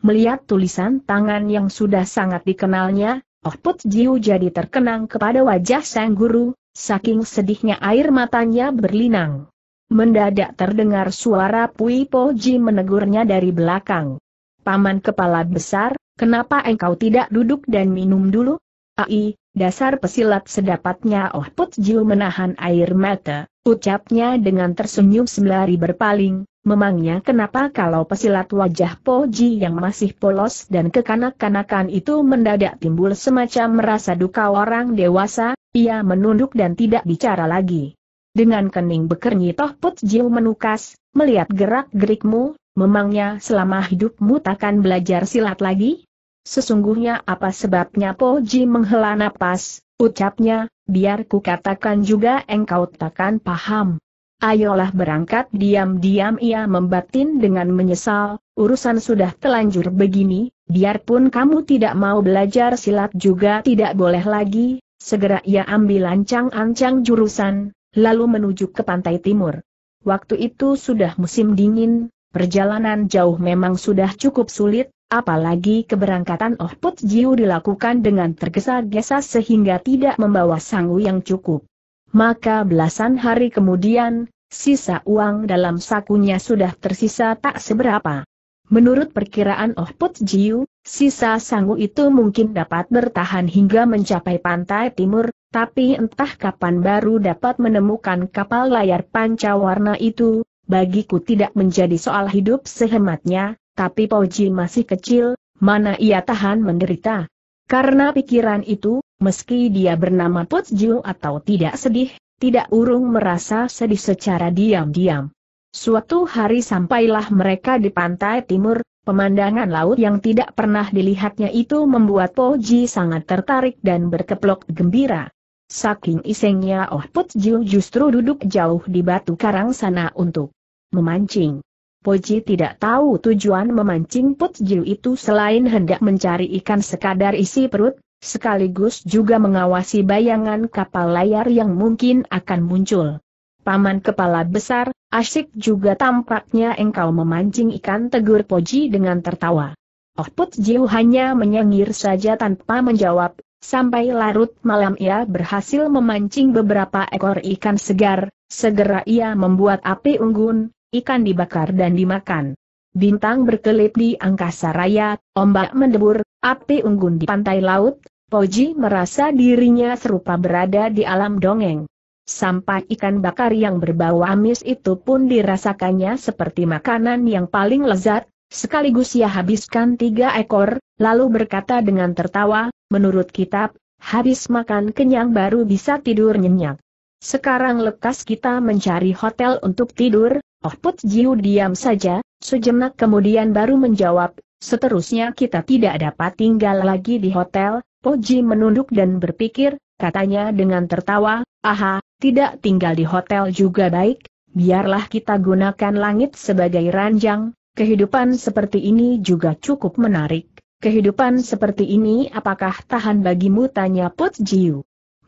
Speaker 1: Melihat tulisan tangan yang sudah sangat dikenalnya, Oh Put Jiu jadi terkenang kepada wajah sang guru, saking sedihnya air matanya berlinang. Mendadak terdengar suara Pui Po Ji menegurnya dari belakang. Paman kepala besar, kenapa engkau tidak duduk dan minum dulu? Ai, dasar pesilat sedapatnya Oh Put Jiu menahan air mata, ucapnya dengan tersenyum sembari berpaling, Memangnya kenapa kalau pesilat wajah Poji yang masih polos dan kekanak-kanakan itu mendadak timbul semacam merasa duka orang dewasa, ia menunduk dan tidak bicara lagi. Dengan kening bekernyit Toh Put Jiu menukas, melihat gerak-gerikmu, memangnya selama hidupmu takkan belajar silat lagi? Sesungguhnya apa sebabnya Poji menghela napas, ucapnya, biar ku katakan juga engkau takkan paham. Ayolah berangkat diam-diam ia membatin dengan menyesal, urusan sudah telanjur begini, biarpun kamu tidak mau belajar silat juga tidak boleh lagi, segera ia ambil ancang-ancang jurusan, lalu menuju ke pantai timur. Waktu itu sudah musim dingin, perjalanan jauh memang sudah cukup sulit, apalagi keberangkatan Oh Put Jiu dilakukan dengan tergesa-gesa sehingga tidak membawa sangu yang cukup. Maka belasan hari kemudian, sisa uang dalam sakunya sudah tersisa tak seberapa. Menurut perkiraan Oh Put Jiu, sisa sangu itu mungkin dapat bertahan hingga mencapai pantai timur, tapi entah kapan baru dapat menemukan kapal layar pancawarna itu, bagiku tidak menjadi soal hidup sehematnya, tapi Poji masih kecil, mana ia tahan menderita. Karena pikiran itu, meski dia bernama Jiu atau tidak sedih, tidak urung merasa sedih secara diam-diam. Suatu hari sampailah mereka di pantai timur, pemandangan laut yang tidak pernah dilihatnya itu membuat Poji sangat tertarik dan berkeplok gembira. Saking isengnya Oh Jiu justru duduk jauh di batu karang sana untuk memancing. Poji tidak tahu tujuan memancing Jiu itu selain hendak mencari ikan sekadar isi perut, sekaligus juga mengawasi bayangan kapal layar yang mungkin akan muncul. Paman kepala besar, asyik juga tampaknya engkau memancing ikan tegur Poji dengan tertawa. Oh Jiu hanya menyengir saja tanpa menjawab, sampai larut malam ia berhasil memancing beberapa ekor ikan segar, segera ia membuat api unggun, ikan dibakar dan dimakan. Bintang berkelip di angkasa raya, ombak mendebur, api unggun di pantai laut, Poji merasa dirinya serupa berada di alam dongeng. Sampai ikan bakar yang berbau amis itu pun dirasakannya seperti makanan yang paling lezat, sekaligus ia habiskan tiga ekor, lalu berkata dengan tertawa, menurut kitab, habis makan kenyang baru bisa tidur nyenyak. Sekarang lekas kita mencari hotel untuk tidur, Oh Put Jiu diam saja, sejenak kemudian baru menjawab, seterusnya kita tidak dapat tinggal lagi di hotel, Poji menunduk dan berpikir, katanya dengan tertawa, aha, tidak tinggal di hotel juga baik, biarlah kita gunakan langit sebagai ranjang, kehidupan seperti ini juga cukup menarik. Kehidupan seperti ini apakah tahan bagimu? tanya Put Jiu?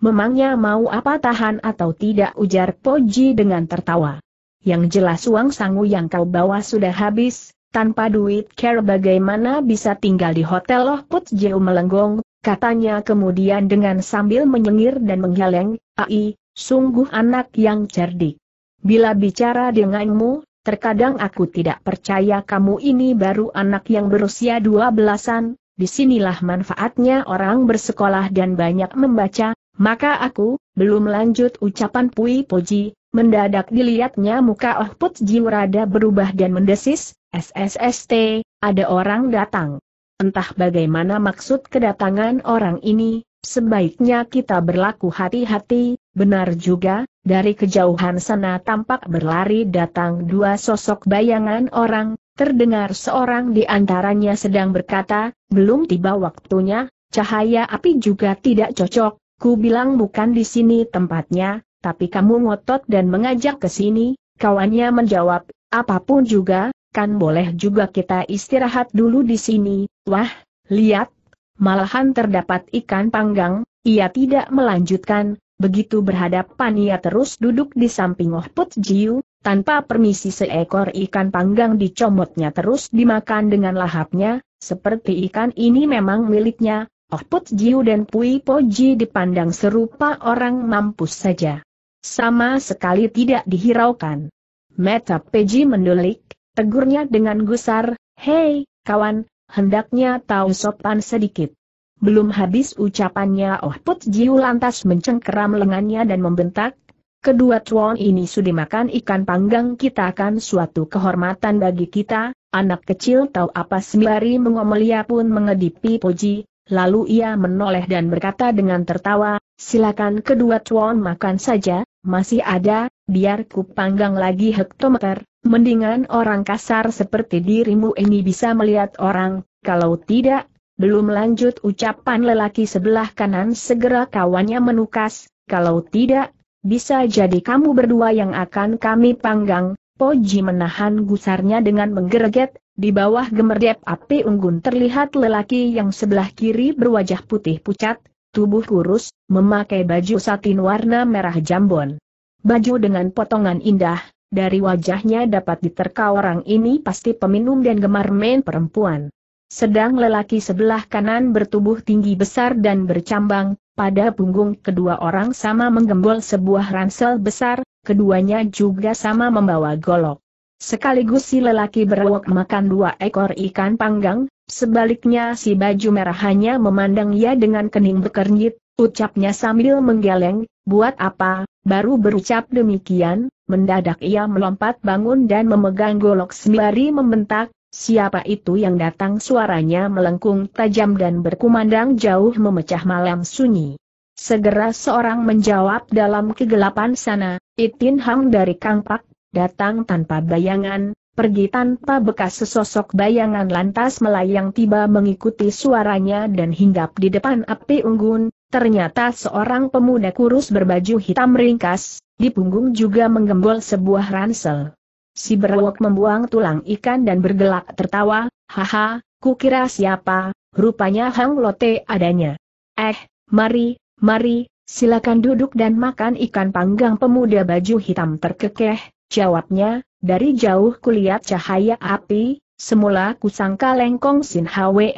Speaker 1: Memangnya mau apa tahan atau tidak ujar Poji dengan tertawa. Yang jelas uang sangu yang kau bawa sudah habis, tanpa duit care bagaimana bisa tinggal di hotel loh Put Jiu melenggong, katanya kemudian dengan sambil menyengir dan menggeleng, ai, sungguh anak yang cerdik. Bila bicara denganmu, terkadang aku tidak percaya kamu ini baru anak yang berusia dua belasan, di sinilah manfaatnya orang bersekolah dan banyak membaca, maka aku, belum lanjut ucapan Pui Poji, mendadak dilihatnya muka Oh Put rada berubah dan mendesis, SSST, ada orang datang. Entah bagaimana maksud kedatangan orang ini, sebaiknya kita berlaku hati-hati, benar juga, dari kejauhan sana tampak berlari datang dua sosok bayangan orang, terdengar seorang di antaranya sedang berkata, belum tiba waktunya, cahaya api juga tidak cocok, Ku bilang bukan di sini tempatnya, tapi kamu ngotot dan mengajak ke sini, kawannya menjawab, apa pun juga, kan boleh juga kita istirahat dulu di sini, wah, lihat, malahan terdapat ikan panggang, ia tidak melanjutkan, begitu berhadapan ia terus duduk di samping Oh Put Jiu, tanpa permisi seekor ikan panggang dicomotnya terus dimakan dengan lahapnya, seperti ikan ini memang miliknya, Oh Put Jiu dan Pui Poji dipandang serupa orang mampus saja. Sama sekali tidak dihiraukan. Meta Peji mendulik, tegurnya dengan gusar, Hei, kawan, hendaknya tahu sopan sedikit. Belum habis ucapannya Oh Put Jiu lantas mencengkeram lengannya dan membentak, kedua tuan ini sudah makan ikan panggang kita kan suatu kehormatan bagi kita, anak kecil tahu apa sembari mengomelia pun mengedipi Poji, Lalu ia menoleh dan berkata dengan tertawa, silakan kedua tuan makan saja, masih ada, biar ku panggang lagi hektometer, mendingan orang kasar seperti dirimu ini bisa melihat orang, kalau tidak, belum lanjut ucapan lelaki sebelah kanan segera kawannya menukas, kalau tidak, bisa jadi kamu berdua yang akan kami panggang, Poji menahan gusarnya dengan menggereget, di bawah gemerdep api unggun terlihat lelaki yang sebelah kiri berwajah putih pucat, tubuh kurus, memakai baju satin warna merah jambon. Baju dengan potongan indah, dari wajahnya dapat diterka orang ini pasti peminum dan gemar main perempuan. Sedang lelaki sebelah kanan bertubuh tinggi besar dan bercambang, pada punggung kedua orang sama menggembol sebuah ransel besar, keduanya juga sama membawa golok. Sekaligus si lelaki berwok makan dua ekor ikan panggang, sebaliknya si baju merah hanya memandang ia dengan kening bekernyit, ucapnya sambil menggeleng, buat apa, baru berucap demikian, mendadak ia melompat bangun dan memegang golok sembari membentak, siapa itu yang datang? Suaranya melengkung tajam dan berkumandang jauh memecah malam sunyi. Segera seorang menjawab dalam kegelapan sana, Itin Hang dari Kangpak, datang tanpa bayangan, pergi tanpa bekas sesosok bayangan lantas melayang tiba mengikuti suaranya dan hinggap di depan api unggun, ternyata seorang pemuda kurus berbaju hitam ringkas, di punggung juga menggembol sebuah ransel. Si berwok membuang tulang ikan dan bergelak tertawa, haha, kukira siapa, rupanya Hang Lote adanya. Eh, mari, mari, silakan duduk dan makan ikan panggang pemuda baju hitam terkekeh, Jawabnya, dari jauh kulihat cahaya api, semula kusangka lengkong Sin Hwe,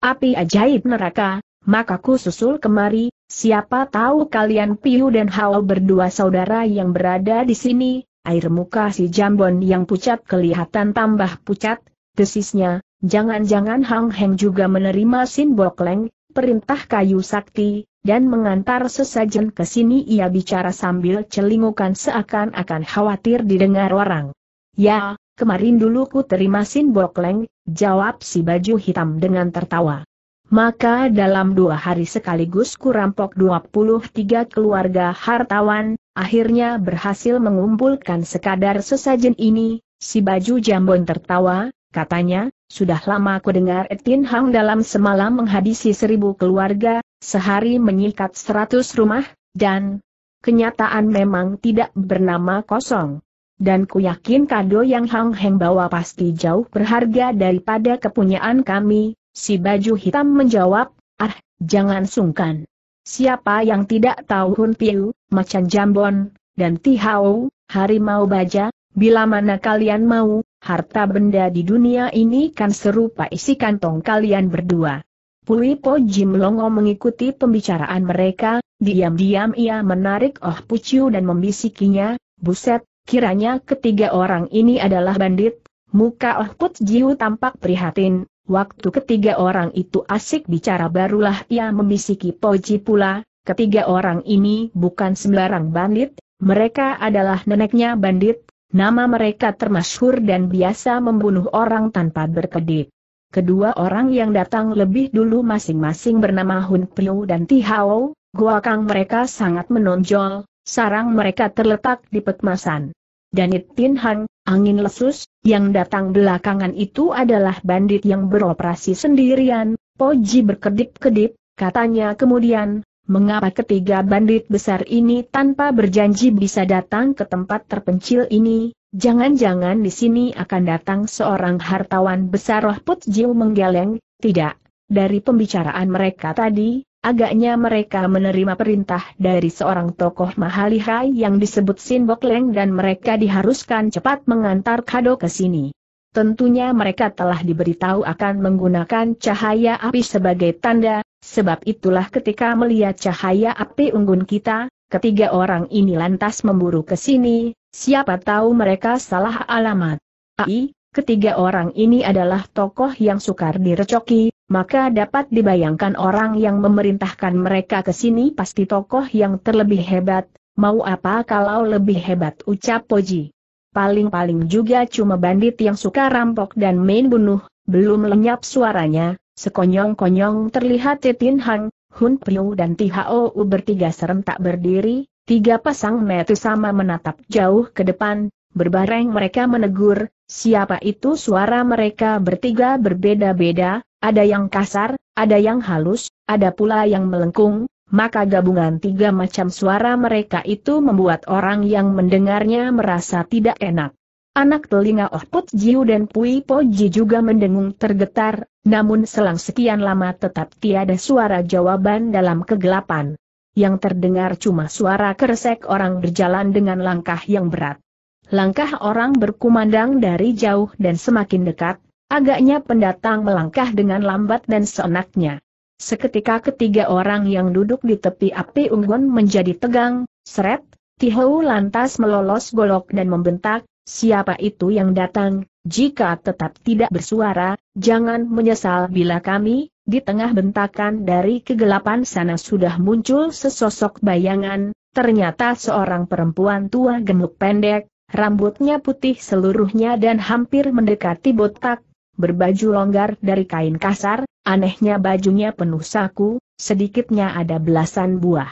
Speaker 1: api ajaib neraka, maka ku susul kemari, siapa tahu kalian Piu dan Hao berdua saudara yang berada di sini, air muka si Jambon yang pucat kelihatan tambah pucat, desisnya, jangan-jangan Hang Heng juga menerima Sin Bokleng, perintah kayu sakti, dan mengantar sesajen ke sini ia bicara sambil celingukan seakan-akan khawatir didengar orang. Ya, kemarin dulu ku terima Sin Bokleng, jawab si baju hitam dengan tertawa. Maka dalam dua hari sekaligus ku rampok 23 keluarga hartawan, akhirnya berhasil mengumpulkan sekadar sesajen ini, si baju jambon tertawa, katanya, sudah lama ku dengar Etin Hang dalam semalam menghabisi seribu keluarga, sehari menyikat seratus rumah, dan kenyataan memang tidak bernama kosong. Dan ku yakin kado yang Hang Heng bawa pasti jauh berharga daripada kepunyaan kami, si baju hitam menjawab, ah, jangan sungkan. Siapa yang tidak tahu Hun Piu, Macan Jambon, dan Tihau, harimau baja, bila mana kalian mau, harta benda di dunia ini kan serupa isi kantong kalian berdua. Pui Po Jim Longo mengikuti pembicaraan mereka, diam-diam ia menarik Oh Puciu dan membisikinya, buset, kiranya ketiga orang ini adalah bandit, muka Oh Jiu tampak prihatin, waktu ketiga orang itu asik bicara barulah ia membisiki Poji pula, ketiga orang ini bukan sembarang bandit, mereka adalah neneknya bandit, Nama mereka termasyhur dan biasa membunuh orang tanpa berkedip. Kedua orang yang datang lebih dulu masing-masing bernama Hun Priu dan Ti Hao, gua kang mereka sangat menonjol, sarang mereka terletak di petmasan. Dan Tin Hang, angin lesus, yang datang belakangan itu adalah bandit yang beroperasi sendirian, Poji berkedip-kedip, katanya kemudian, Mengapa ketiga bandit besar ini tanpa berjanji bisa datang ke tempat terpencil ini? Jangan-jangan di sini akan datang seorang hartawan besar Roh Put menggeleng, tidak. Dari pembicaraan mereka tadi, agaknya mereka menerima perintah dari seorang tokoh mahalihai yang disebut Sin Bok Leng dan mereka diharuskan cepat mengantar kado ke sini. Tentunya mereka telah diberitahu akan menggunakan cahaya api sebagai tanda, Sebab itulah ketika melihat cahaya api unggun kita, ketiga orang ini lantas memburu ke sini, siapa tahu mereka salah alamat. Ai, ketiga orang ini adalah tokoh yang sukar direcoki, maka dapat dibayangkan orang yang memerintahkan mereka ke sini pasti tokoh yang terlebih hebat, mau apa kalau lebih hebat ucap Poji. Paling-paling juga cuma bandit yang suka rampok dan main bunuh, belum lenyap suaranya, Sekonyong-konyong terlihat Tin Hang, Hun Priu dan Ti Hao bertiga serentak berdiri, tiga pasang mata sama menatap jauh ke depan, berbareng mereka menegur, siapa itu suara mereka bertiga berbeda-beda, ada yang kasar, ada yang halus, ada pula yang melengkung, maka gabungan tiga macam suara mereka itu membuat orang yang mendengarnya merasa tidak enak. Anak telinga Oh Put Jiu dan Pui Poji juga mendengung tergetar, namun selang sekian lama tetap tiada suara jawaban dalam kegelapan. Yang terdengar cuma suara keresek orang berjalan dengan langkah yang berat. Langkah orang berkumandang dari jauh dan semakin dekat, agaknya pendatang melangkah dengan lambat dan seenaknya. Seketika ketiga orang yang duduk di tepi api unggun menjadi tegang, seret, Tihou lantas melolos golok dan membentak, Siapa itu yang datang, jika tetap tidak bersuara, jangan menyesal bila kami, di tengah bentakan dari kegelapan sana sudah muncul sesosok bayangan, ternyata seorang perempuan tua gemuk pendek, rambutnya putih seluruhnya dan hampir mendekati botak, berbaju longgar dari kain kasar, anehnya bajunya penuh saku, sedikitnya ada belasan buah.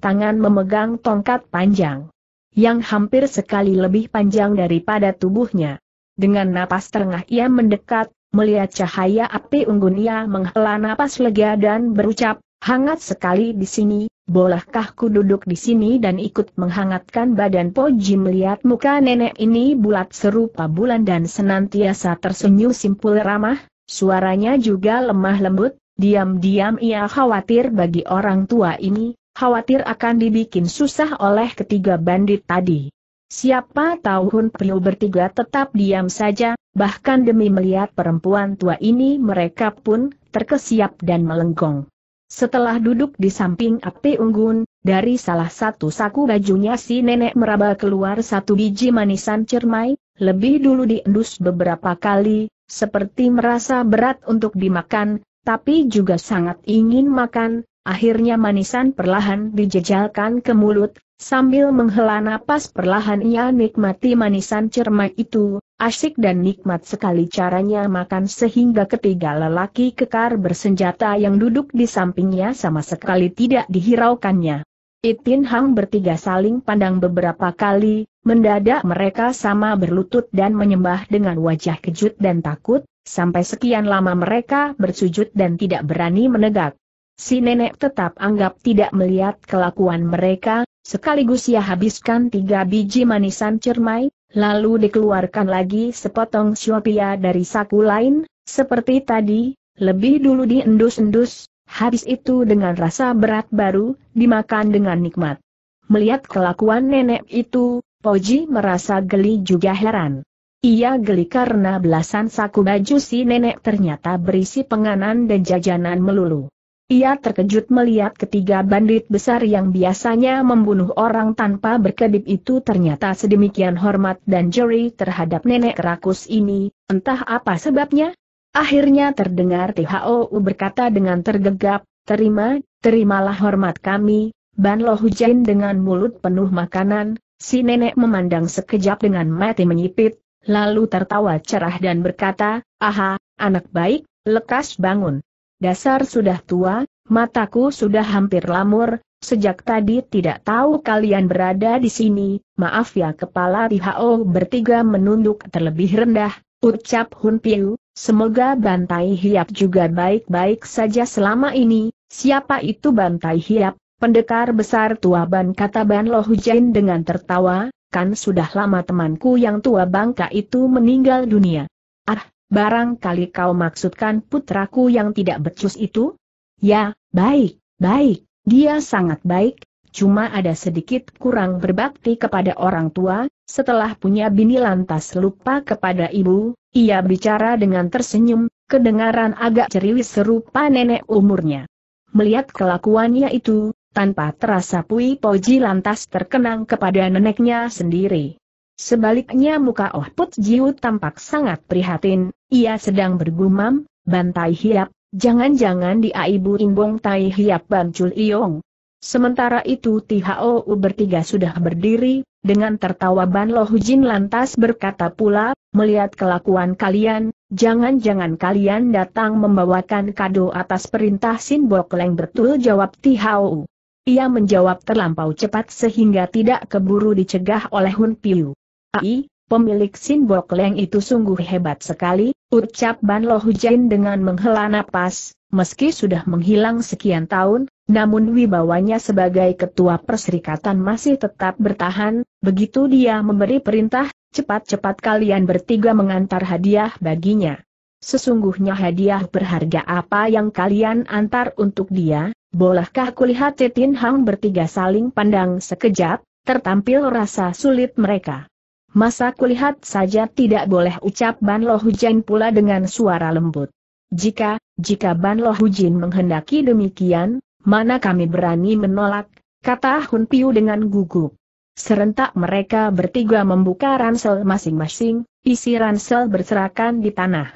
Speaker 1: Tangan memegang tongkat panjang yang hampir sekali lebih panjang daripada tubuhnya. Dengan napas tengah ia mendekat, melihat cahaya api unggun ia menghela napas lega dan berucap, hangat sekali di sini, bolehkah ku duduk di sini dan ikut menghangatkan badan Poji melihat muka nenek ini bulat serupa bulan dan senantiasa tersenyum simpul ramah, suaranya juga lemah lembut, diam-diam ia khawatir bagi orang tua ini, khawatir akan dibikin susah oleh ketiga bandit tadi. Siapa tahu Hun Priu bertiga tetap diam saja, bahkan demi melihat perempuan tua ini mereka pun terkesiap dan melenggong. Setelah duduk di samping api unggun, dari salah satu saku bajunya si nenek meraba keluar satu biji manisan cermai, lebih dulu diendus beberapa kali, seperti merasa berat untuk dimakan, tapi juga sangat ingin makan, Akhirnya manisan perlahan dijejalkan ke mulut, sambil menghela napas perlahan ia nikmati manisan cermai itu, asyik dan nikmat sekali caranya makan sehingga ketiga lelaki kekar bersenjata yang duduk di sampingnya sama sekali tidak dihiraukannya. Itin Hang bertiga saling pandang beberapa kali, mendadak mereka sama berlutut dan menyembah dengan wajah kejut dan takut, sampai sekian lama mereka bersujud dan tidak berani menegak. Si nenek tetap anggap tidak melihat kelakuan mereka, sekaligus ia habiskan tiga biji manisan cermai, lalu dikeluarkan lagi sepotong siopia dari saku lain, seperti tadi, lebih dulu diendus-endus, habis itu dengan rasa berat baru, dimakan dengan nikmat. Melihat kelakuan nenek itu, Poji merasa geli juga heran. Ia geli karena belasan saku baju si nenek ternyata berisi penganan dan jajanan melulu. Ia terkejut melihat ketiga bandit besar yang biasanya membunuh orang tanpa berkedip itu ternyata sedemikian hormat dan jeri terhadap nenek rakus ini, entah apa sebabnya. Akhirnya terdengar THOU berkata dengan tergegap, terima, terimalah hormat kami, Ban Lo Hujan dengan mulut penuh makanan, si nenek memandang sekejap dengan mati menyipit, lalu tertawa cerah dan berkata, aha, anak baik, lekas bangun. Dasar sudah tua, mataku sudah hampir lamur, sejak tadi tidak tahu kalian berada di sini, maaf ya kepala THO bertiga menunduk terlebih rendah, ucap Hun Piu, semoga Bantai Hiap juga baik-baik saja selama ini, siapa itu Bantai Hiap? Pendekar besar tua Ban kata Ban Lo Hujain dengan tertawa, kan sudah lama temanku yang tua bangka itu meninggal dunia. Ah, Barangkali kau maksudkan putraku yang tidak becus itu? Ya, baik, baik, dia sangat baik, cuma ada sedikit kurang berbakti kepada orang tua, setelah punya bini lantas lupa kepada ibu, ia bicara dengan tersenyum, kedengaran agak ceriwis serupa nenek umurnya. Melihat kelakuannya itu, tanpa terasa Pui Poji lantas terkenang kepada neneknya sendiri. Sebaliknya muka Oh Put Jiu tampak sangat prihatin, ia sedang bergumam, Bantai Hiap, jangan-jangan dia ibu Imbong Tai Hiap Bancul Iong. Sementara itu THOU bertiga sudah berdiri, dengan tertawa Ban Lo Hujin lantas berkata pula, melihat kelakuan kalian, jangan-jangan kalian datang membawakan kado atas perintah Sin Bok Leng betul jawab THOU. Ia menjawab terlampau cepat sehingga tidak keburu dicegah oleh Hun Piu. Ai, pemilik Sin Bok Leng itu sungguh hebat sekali, ucap Ban Lo Hujain dengan menghela napas, meski sudah menghilang sekian tahun, namun wibawanya sebagai ketua perserikatan masih tetap bertahan, begitu dia memberi perintah, cepat-cepat kalian bertiga mengantar hadiah baginya. Sesungguhnya hadiah berharga apa yang kalian antar untuk dia, bolehkah kulihat Tin Hang bertiga saling pandang sekejap, tertampil rasa sulit mereka. Masa kulihat saja tidak boleh ucap Ban Lo Hujan pula dengan suara lembut. Jika, jika Ban Lo Hujin menghendaki demikian, mana kami berani menolak, kata Hun Piu dengan gugup. Serentak mereka bertiga membuka ransel masing-masing, isi ransel berserakan di tanah.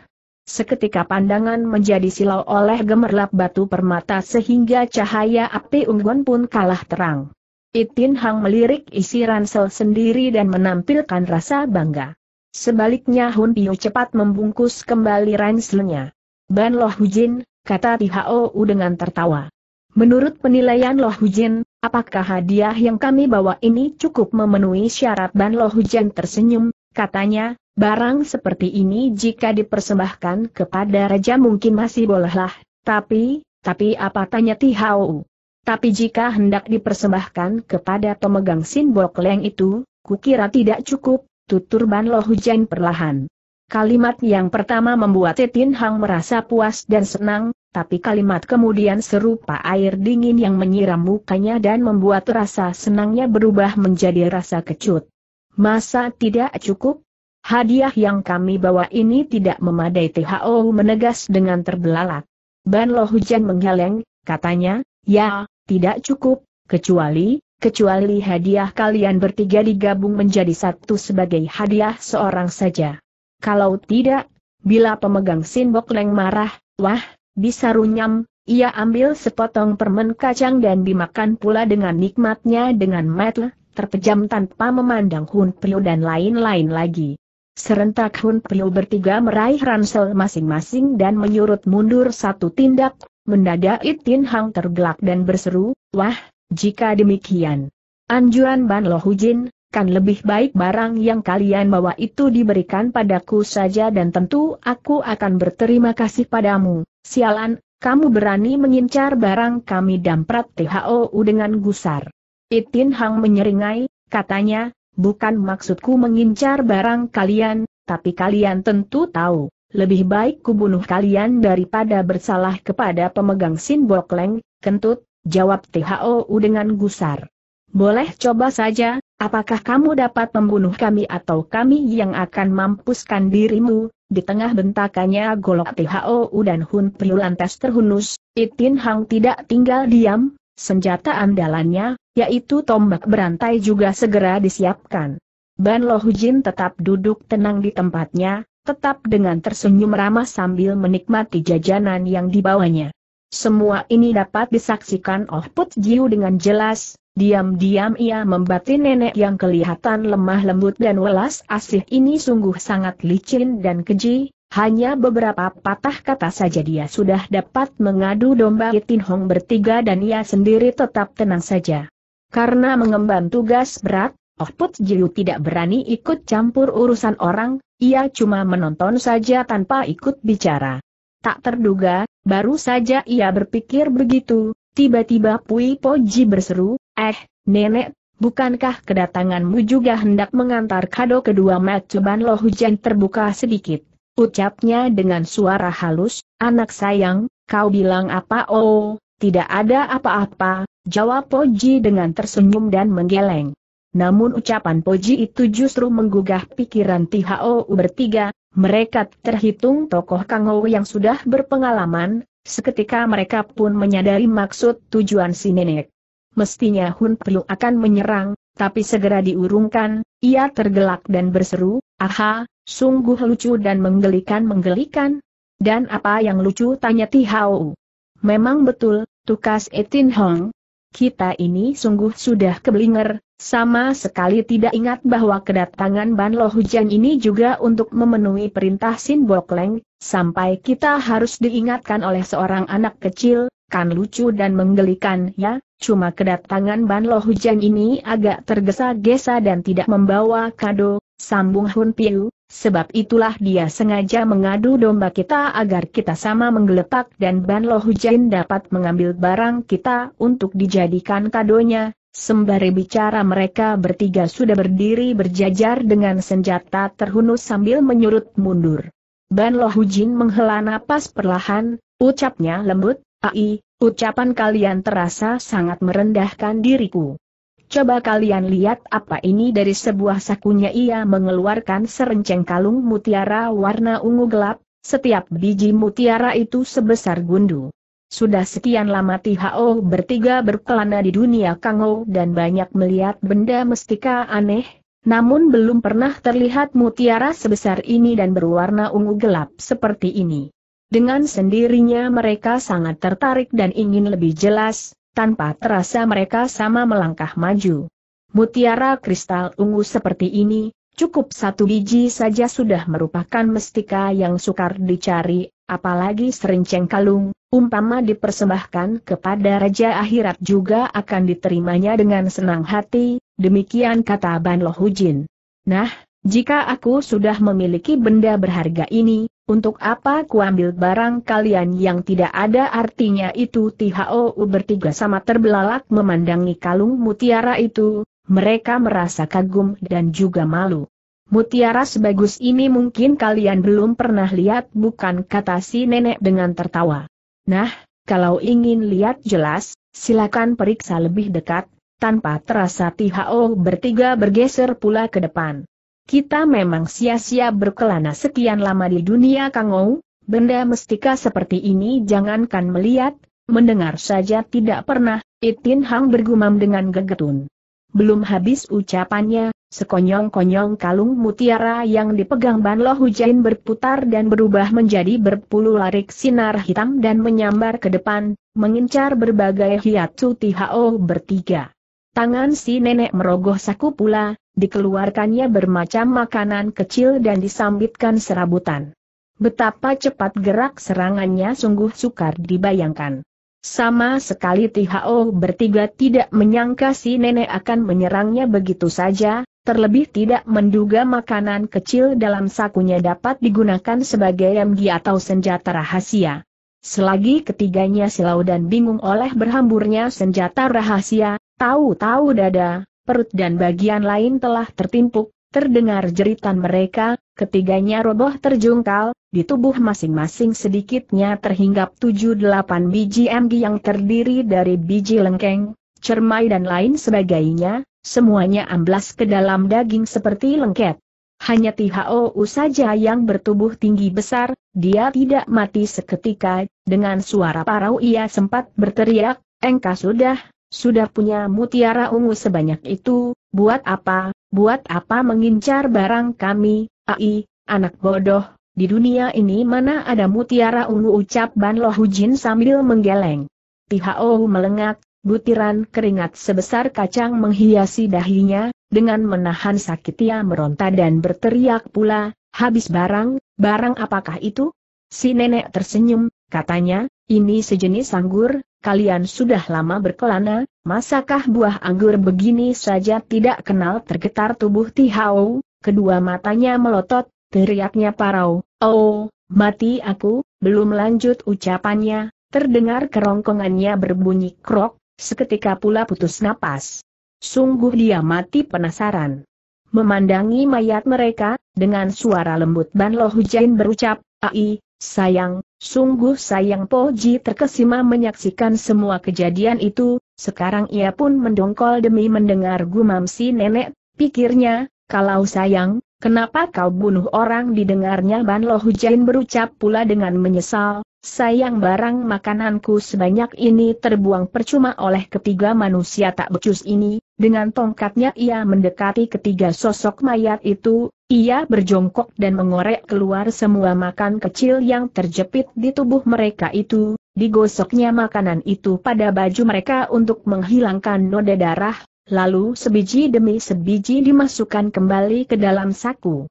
Speaker 1: Seketika pandangan menjadi silau oleh gemerlap batu permata sehingga cahaya api unggun pun kalah terang. Itin Hang melirik isi ransel sendiri dan menampilkan rasa bangga. Sebaliknya Hun Piu cepat membungkus kembali ranselnya. Ban Loh Hujin, kata Tihou dengan tertawa. Menurut penilaian Loh Hujin, apakah hadiah yang kami bawa ini cukup memenuhi syarat Ban Loh Hujin tersenyum, katanya, barang seperti ini jika dipersembahkan kepada raja mungkin masih bolehlah, tapi, tapi apa tanya Tihou? Tapi jika hendak dipersembahkan kepada pemegang simbol keleng itu, kukira tidak cukup, tutur Ban Lo Hujan perlahan. Kalimat yang pertama membuat Tin Hang merasa puas dan senang, tapi kalimat kemudian serupa air dingin yang menyiram mukanya dan membuat rasa senangnya berubah menjadi rasa kecut. Masa tidak cukup? Hadiah yang kami bawa ini tidak memadai THO menegas dengan terbelalak. Ban Lo Hujan menggeleng, katanya, ya, tidak cukup, kecuali, kecuali hadiah kalian bertiga digabung menjadi satu sebagai hadiah seorang saja. Kalau tidak, bila pemegang Sinbok Leng marah, wah, bisa runyam, ia ambil sepotong permen kacang dan dimakan pula dengan nikmatnya dengan mata, terpejam tanpa memandang Hun Priu dan lain-lain lagi. Serentak Hun Priu bertiga meraih ransel masing-masing dan menyurut mundur satu tindak, Mendadak Itin Hang tergelak dan berseru, wah, jika demikian. Anjuran Ban Lo Hujin, kan lebih baik barang yang kalian bawa itu diberikan padaku saja dan tentu aku akan berterima kasih padamu. Sialan, kamu berani mengincar barang kami damprat THOU dengan gusar. Itin Hang menyeringai, katanya, bukan maksudku mengincar barang kalian, tapi kalian tentu tahu, lebih baik kubunuh kalian daripada bersalah kepada pemegang simbol kleng, kentut, jawab THOU dengan gusar. Boleh coba saja, apakah kamu dapat membunuh kami atau kami yang akan mampuskan dirimu? Di tengah bentakannya golok THOU dan Hun Priu lantas terhunus, Itin Hang tidak tinggal diam, senjata andalannya, yaitu tombak berantai juga segera disiapkan. Ban Lo Hujin tetap duduk tenang di tempatnya, tetap dengan tersenyum ramah sambil menikmati jajanan yang dibawanya. Semua ini dapat disaksikan Oh Put Jiu dengan jelas, diam-diam ia membati nenek yang kelihatan lemah lembut dan welas asih ini sungguh sangat licin dan keji, hanya beberapa patah kata saja dia sudah dapat mengadu domba Tin Hong bertiga dan ia sendiri tetap tenang saja. Karena mengemban tugas berat, Oh Put Jiu tidak berani ikut campur urusan orang, ia cuma menonton saja tanpa ikut bicara. Tak terduga, baru saja ia berpikir begitu, tiba-tiba Pui Poji berseru, eh, nenek, bukankah kedatanganmu juga hendak mengantar kado kedua Matsuban lo hujan terbuka sedikit. Ucapnya dengan suara halus, anak sayang, kau bilang apa oh, tidak ada apa-apa, jawab Poji dengan tersenyum dan menggeleng. Namun ucapan Poji itu justru menggugah pikiran Tihao bertiga, mereka terhitung tokoh Kangou yang sudah berpengalaman, seketika mereka pun menyadari maksud tujuan si nenek. Mestinya Hun Priu akan menyerang, tapi segera diurungkan, ia tergelak dan berseru, aha, sungguh lucu dan menggelikan-menggelikan. Dan apa yang lucu tanya Ti Hao. Memang betul, tukas Etin Hong. Kita ini sungguh sudah keblinger, sama sekali tidak ingat bahwa kedatangan Ban Lo Hujan ini juga untuk memenuhi perintah Sin Bok Leng, sampai kita harus diingatkan oleh seorang anak kecil, kan lucu dan menggelikan ya, cuma kedatangan Ban Lo Hujan ini agak tergesa-gesa dan tidak membawa kado, sambung Hun Piu, sebab itulah dia sengaja mengadu domba kita agar kita sama menggeletak dan Ban Lo Hujan dapat mengambil barang kita untuk dijadikan kadonya, Sembari bicara mereka bertiga sudah berdiri berjajar dengan senjata terhunus sambil menyurut mundur. Ban Lo Hujin menghela napas perlahan, ucapnya lembut, Ai, ucapan kalian terasa sangat merendahkan diriku. Coba kalian lihat apa ini dari sebuah sakunya ia mengeluarkan serenceng kalung mutiara warna ungu gelap, setiap biji mutiara itu sebesar gundu. Sudah sekian lama Tihao bertiga berkelana di dunia Kangou dan banyak melihat benda mestika aneh, namun belum pernah terlihat mutiara sebesar ini dan berwarna ungu gelap seperti ini. Dengan sendirinya mereka sangat tertarik dan ingin lebih jelas, tanpa terasa mereka sama melangkah maju. Mutiara kristal ungu seperti ini, cukup satu biji saja sudah merupakan mestika yang sukar dicari, apalagi serenceng kalung, umpama dipersembahkan kepada Raja Akhirat juga akan diterimanya dengan senang hati, demikian kata Ban Lo Hujin. Nah, jika aku sudah memiliki benda berharga ini, untuk apa ku ambil barang kalian yang tidak ada artinya itu THOU bertiga sama terbelalak memandangi kalung mutiara itu, mereka merasa kagum dan juga malu. Mutiara sebagus ini mungkin kalian belum pernah lihat bukan kata si nenek dengan tertawa. Nah, kalau ingin lihat jelas, silakan periksa lebih dekat, tanpa terasa THO bertiga bergeser pula ke depan. Kita memang sia-sia berkelana sekian lama di dunia Kangou, benda mestika seperti ini jangankan melihat, mendengar saja tidak pernah, Itin Hang bergumam dengan gegetun. Belum habis ucapannya, Sekonyong-konyong kalung mutiara yang dipegang Ban Lo Hujain berputar dan berubah menjadi berpuluh larik sinar hitam dan menyambar ke depan, mengincar berbagai hiatsu Tihao bertiga. Tangan si nenek merogoh saku pula, dikeluarkannya bermacam makanan kecil dan disambitkan serabutan. Betapa cepat gerak serangannya sungguh sukar dibayangkan. Sama sekali THO bertiga tidak menyangka si nenek akan menyerangnya begitu saja, terlebih tidak menduga makanan kecil dalam sakunya dapat digunakan sebagai MG atau senjata rahasia. Selagi ketiganya silau dan bingung oleh berhamburnya senjata rahasia, tahu-tahu dada, perut dan bagian lain telah tertimpuk, terdengar jeritan mereka, ketiganya roboh terjungkal, di tubuh masing-masing sedikitnya terhinggap 7-8 biji MG yang terdiri dari biji lengkeng, cermai dan lain sebagainya, semuanya amblas ke dalam daging seperti lengket. Hanya Tihou saja yang bertubuh tinggi besar, dia tidak mati seketika, dengan suara parau ia sempat berteriak, engkau sudah, sudah punya mutiara ungu sebanyak itu, buat apa, buat apa mengincar barang kami, ai, anak bodoh, di dunia ini mana ada mutiara ungu ucap Ban Lo Hujin sambil menggeleng. Tihao melengak, butiran keringat sebesar kacang menghiasi dahinya, dengan menahan sakit ia meronta dan berteriak pula, habis barang, barang apakah itu? Si nenek tersenyum, katanya, ini sejenis anggur, kalian sudah lama berkelana, masakah buah anggur begini saja tidak kenal tergetar tubuh Tihao, kedua matanya melotot, teriaknya parau, oh, mati aku, belum lanjut ucapannya, Terdengar kerongkongannya berbunyi krok, seketika pula putus napas. Sungguh dia mati penasaran. Memandangi mayat mereka, dengan suara lembut Ban Lo Hujain berucap, Ai, sayang, sungguh sayang Poji terkesima menyaksikan semua kejadian itu, sekarang ia pun mendongkol demi mendengar gumam si nenek, pikirnya, kalau sayang, kenapa kau bunuh orang? Didengarnya Ban Lo Hujain berucap pula dengan menyesal, Sayang barang makananku sebanyak ini terbuang percuma oleh ketiga manusia tak becus ini, dengan tongkatnya ia mendekati ketiga sosok mayat itu, ia berjongkok dan mengorek keluar semua makan kecil yang terjepit di tubuh mereka itu, digosoknya makanan itu pada baju mereka untuk menghilangkan noda darah, lalu sebiji demi sebiji dimasukkan kembali ke dalam saku.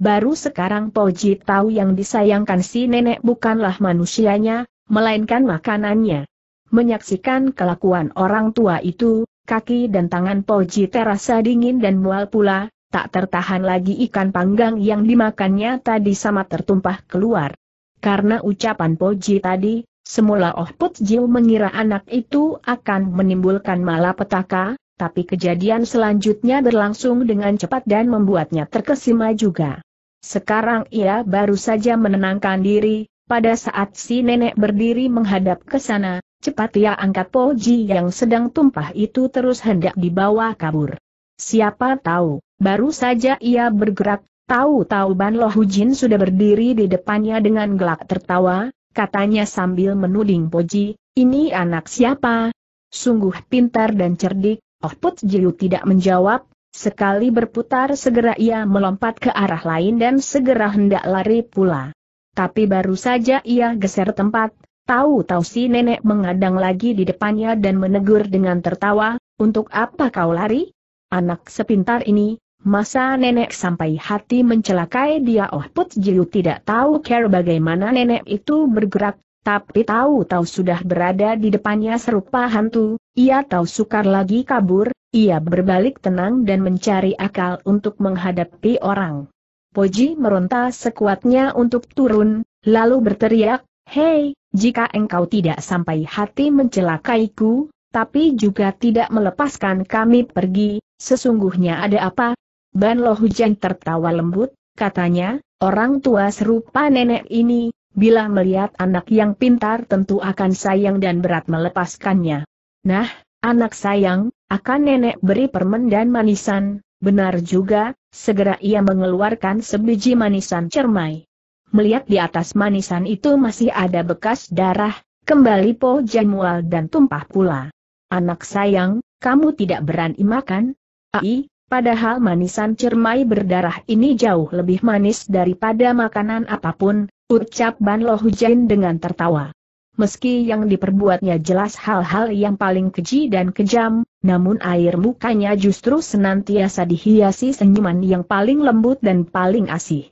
Speaker 1: Baru sekarang Poji tahu yang disayangkan si nenek bukanlah manusianya, melainkan makanannya. Menyaksikan kelakuan orang tua itu, kaki dan tangan Poji terasa dingin dan mual pula, tak tertahan lagi ikan panggang yang dimakannya tadi sama tertumpah keluar. Karena ucapan Poji tadi, semula Oh Put Jiu mengira anak itu akan menimbulkan malapetaka, tapi kejadian selanjutnya berlangsung dengan cepat dan membuatnya terkesima juga. Sekarang ia baru saja menenangkan diri, pada saat si nenek berdiri menghadap ke sana, cepat ia angkat poji yang sedang tumpah itu terus hendak dibawa kabur. Siapa tahu, baru saja ia bergerak, tahu-tahu Ban Lo Hujin sudah berdiri di depannya dengan gelak tertawa, katanya sambil menuding Poji, ini anak siapa? Sungguh pintar dan cerdik, Oh Put Jiu tidak menjawab, Sekali berputar segera ia melompat ke arah lain dan segera hendak lari pula. Tapi baru saja ia geser tempat, tahu-tahu si nenek mengadang lagi di depannya dan menegur dengan tertawa, untuk apa kau lari? Anak sepintar ini, masa nenek sampai hati mencelakai dia Oh Put Jiu tidak tahu care bagaimana nenek itu bergerak, tapi tahu-tahu sudah berada di depannya serupa hantu, ia tahu sukar lagi kabur, ia berbalik tenang dan mencari akal untuk menghadapi orang. Poji meronta sekuatnya untuk turun, lalu berteriak, Hei, jika engkau tidak sampai hati mencelakaiku, tapi juga tidak melepaskan kami pergi, sesungguhnya ada apa? Ban Lo Hujan tertawa lembut, katanya, orang tua serupa nenek ini, bila melihat anak yang pintar tentu akan sayang dan berat melepaskannya. Nah, anak sayang, akan nenek beri permen dan manisan, benar juga, segera ia mengeluarkan sebiji manisan cermai. Melihat di atas manisan itu masih ada bekas darah, kembali Po Jamual dan tumpah pula. Anak sayang, kamu tidak berani makan? Ai, padahal manisan cermai berdarah ini jauh lebih manis daripada makanan apa pun, ucap Ban Lo Hujain dengan tertawa. Meski yang diperbuatnya jelas hal-hal yang paling keji dan kejam, namun air mukanya justru senantiasa dihiasi senyuman yang paling lembut dan paling asih.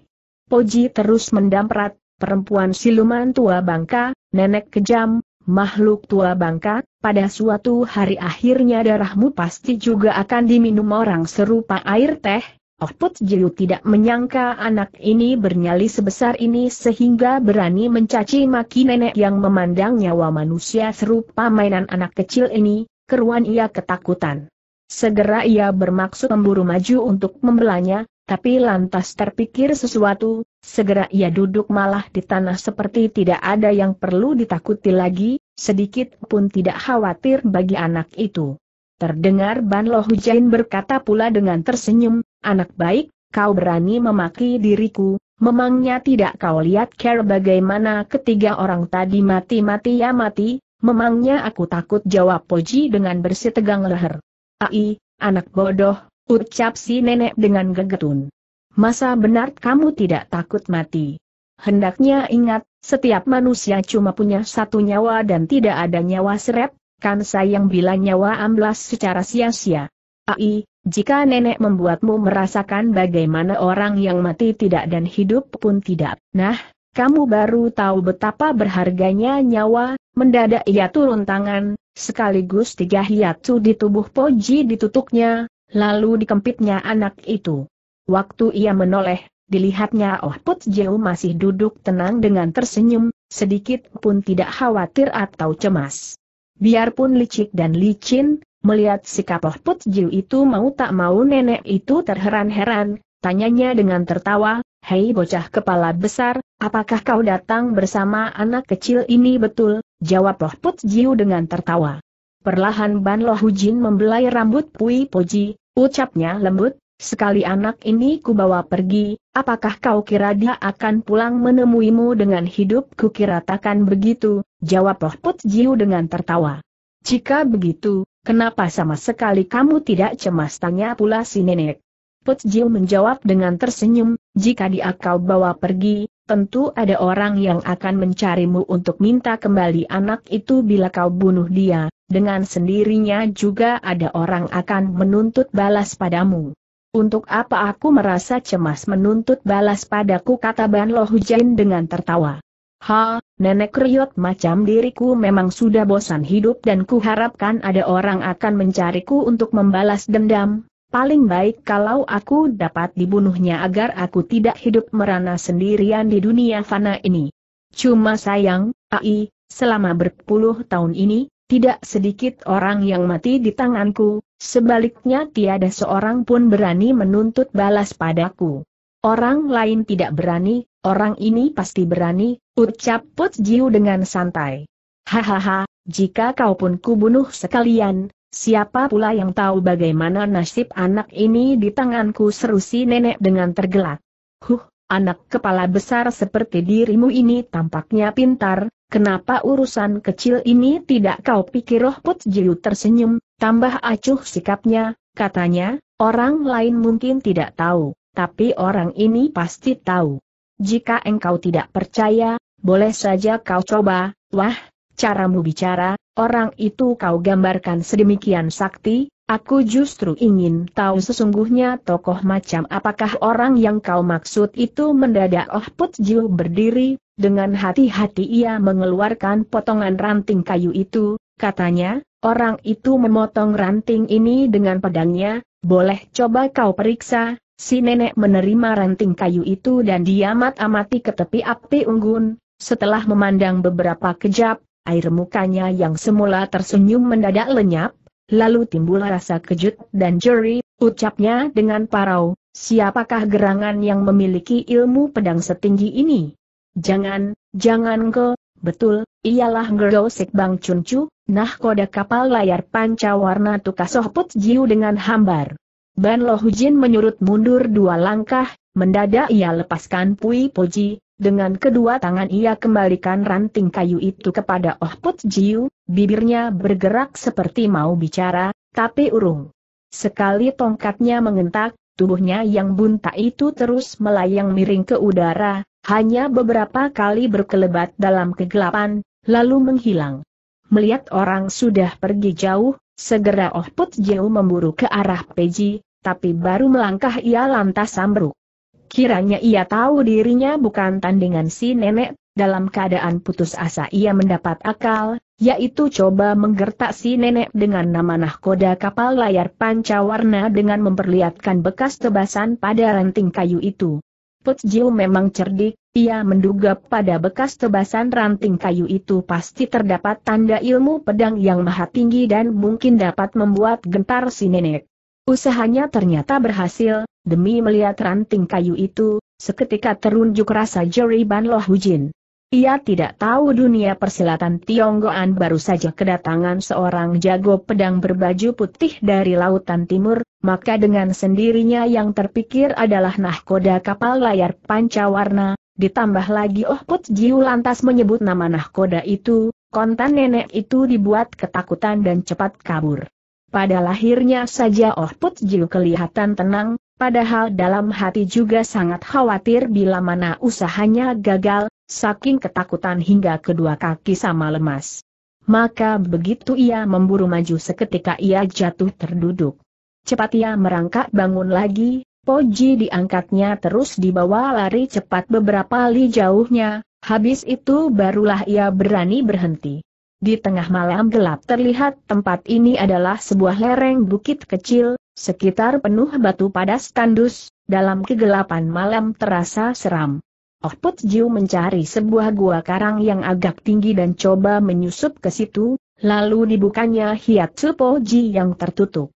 Speaker 1: Poji terus mendamprat, perempuan siluman tua bangka, nenek kejam, makhluk tua bangka, pada suatu hari akhirnya darahmu pasti juga akan diminum orang serupa air teh, Oh Put Jiu tidak menyangka anak ini bernyali sebesar ini sehingga berani mencaci maki nenek yang memandang nyawa manusia serupa mainan anak kecil ini, keruan ia ketakutan. Segera ia bermaksud memburu maju untuk membelanya, tapi lantas terpikir sesuatu, segera ia duduk malah di tanah seperti tidak ada yang perlu ditakuti lagi, sedikit pun tidak khawatir bagi anak itu. Terdengar Ban Lo Hujain berkata pula dengan tersenyum, anak baik, kau berani memaki diriku, memangnya tidak kau lihat care bagaimana ketiga orang tadi mati-mati ya mati, memangnya aku takut jawab Poji dengan bersih tegang leher. Ai, anak bodoh, ucap si nenek dengan gegetun. Masa benar kamu tidak takut mati? Hendaknya ingat, setiap manusia cuma punya satu nyawa dan tidak ada nyawa seret, kan sayang bila nyawa amblas secara sia-sia. Ai, jika nenek membuatmu merasakan bagaimana orang yang mati tidak dan hidup pun tidak, nah, kamu baru tahu betapa berharganya nyawa, mendadak ia turun tangan, sekaligus tiga hiatu di tubuh Poji ditutuknya, lalu dikempitnya anak itu. Waktu ia menoleh, dilihatnya Oh Put masih duduk tenang dengan tersenyum, sedikit pun tidak khawatir atau cemas. Biarpun licik dan licin, melihat sikap Oh Put Jiu itu mau tak mau nenek itu terheran-heran, tanyanya dengan tertawa, Hei bocah kepala besar, apakah kau datang bersama anak kecil ini betul? Jawab Oh Put Jiu dengan tertawa. Perlahan Ban Loh Hujin membelai rambut Pui Poji, ucapnya lembut, sekali anak ini kubawa pergi, apakah kau kira dia akan pulang menemuimu dengan hidup kukira takkan begitu, jawab Roh Put Jiu dengan tertawa. Jika begitu, kenapa sama sekali kamu tidak cemas tanya pula si nenek. Put Jiu menjawab dengan tersenyum, jika dia kau bawa pergi, tentu ada orang yang akan mencarimu untuk minta kembali anak itu bila kau bunuh dia, dengan sendirinya juga ada orang akan menuntut balas padamu. Untuk apa aku merasa cemas menuntut balas padaku kata Ban Lo Hujain dengan tertawa. Ha, nenek kriot macam diriku memang sudah bosan hidup dan kuharapkan ada orang akan mencariku untuk membalas dendam. Paling baik kalau aku dapat dibunuhnya agar aku tidak hidup merana sendirian di dunia fana ini. Cuma sayang, Ai, selama berpuluh tahun ini, tidak sedikit orang yang mati di tanganku, sebaliknya tiada seorang pun berani menuntut balas padaku. Orang lain tidak berani, orang ini pasti berani, ucap Put Jiu dengan santai. Hahaha, jika kau pun kubunuh sekalian, siapa pula yang tahu bagaimana nasib anak ini di tanganku seru si nenek dengan tergelak. Huh, anak kepala besar seperti dirimu ini tampaknya pintar, Kenapa urusan kecil ini tidak kau pikir roh Put Jiu tersenyum, tambah acuh sikapnya, katanya, orang lain mungkin tidak tahu, tapi orang ini pasti tahu. Jika engkau tidak percaya, boleh saja kau coba, wah, caramu bicara, orang itu kau gambarkan sedemikian sakti, aku justru ingin tahu sesungguhnya tokoh macam apakah orang yang kau maksud itu mendadak. Oh Put Jiu berdiri, dengan hati-hati ia mengeluarkan potongan ranting kayu itu, katanya, orang itu memotong ranting ini dengan pedangnya, boleh coba kau periksa, si nenek menerima ranting kayu itu dan diamat-amati ke tepi api unggun, setelah memandang beberapa kejap, air mukanya yang semula tersenyum mendadak lenyap, lalu timbul rasa kejut dan jeri, ucapnya dengan parau, siapakah gerangan yang memiliki ilmu pedang setinggi ini? Jangan, jangan ke, betul, ialah Gerosik Bang nah koda kapal layar panca warna tukas put jiu dengan hambar. Ban Lo Hujin menyurut mundur dua langkah, mendadak ia lepaskan Pui Poji, dengan kedua tangan ia kembalikan ranting kayu itu kepada Oh Put Jiu, bibirnya bergerak seperti mau bicara, tapi urung. Sekali tongkatnya mengentak, tubuhnya yang bunta itu terus melayang miring ke udara, hanya beberapa kali berkelebat dalam kegelapan, lalu menghilang. Melihat orang sudah pergi jauh, segera Oh Put Jiu memburu ke arah Peji, tapi baru melangkah ia lantas sambruk. Kiranya ia tahu dirinya bukan tandingan si nenek, dalam keadaan putus asa ia mendapat akal, yaitu coba menggertak si nenek dengan nama nahkoda kapal layar pancawarna dengan memperlihatkan bekas tebasan pada ranting kayu itu. Put Jiu memang cerdik, ia menduga pada bekas tebasan ranting kayu itu pasti terdapat tanda ilmu pedang yang maha tinggi dan mungkin dapat membuat gentar si nenek. Usahanya ternyata berhasil, demi melihat ranting kayu itu, seketika terunjuk rasa Jerry Ban Loh Hujin. Ia tidak tahu dunia persilatan Tionggoan baru saja kedatangan seorang jago pedang berbaju putih dari lautan timur, maka dengan sendirinya yang terpikir adalah nahkoda kapal layar pancawarna, ditambah lagi Oh Put Jiu lantas menyebut nama nahkoda itu, kontan nenek itu dibuat ketakutan dan cepat kabur. Pada lahirnya saja Oh Put Jiu kelihatan tenang, padahal dalam hati juga sangat khawatir bila mana usahanya gagal, saking ketakutan hingga kedua kaki sama lemas. Maka begitu ia memburu maju seketika ia jatuh terduduk. Cepat ia merangkak bangun lagi, Poji diangkatnya terus dibawa lari cepat beberapa li jauhnya, habis itu barulah ia berani berhenti. Di tengah malam gelap terlihat tempat ini adalah sebuah lereng bukit kecil, sekitar penuh batu padas tandus, dalam kegelapan malam terasa seram. Oh Put Jiu mencari sebuah gua karang yang agak tinggi dan coba menyusup ke situ, lalu dibukanya Hiat Supoji yang tertutup.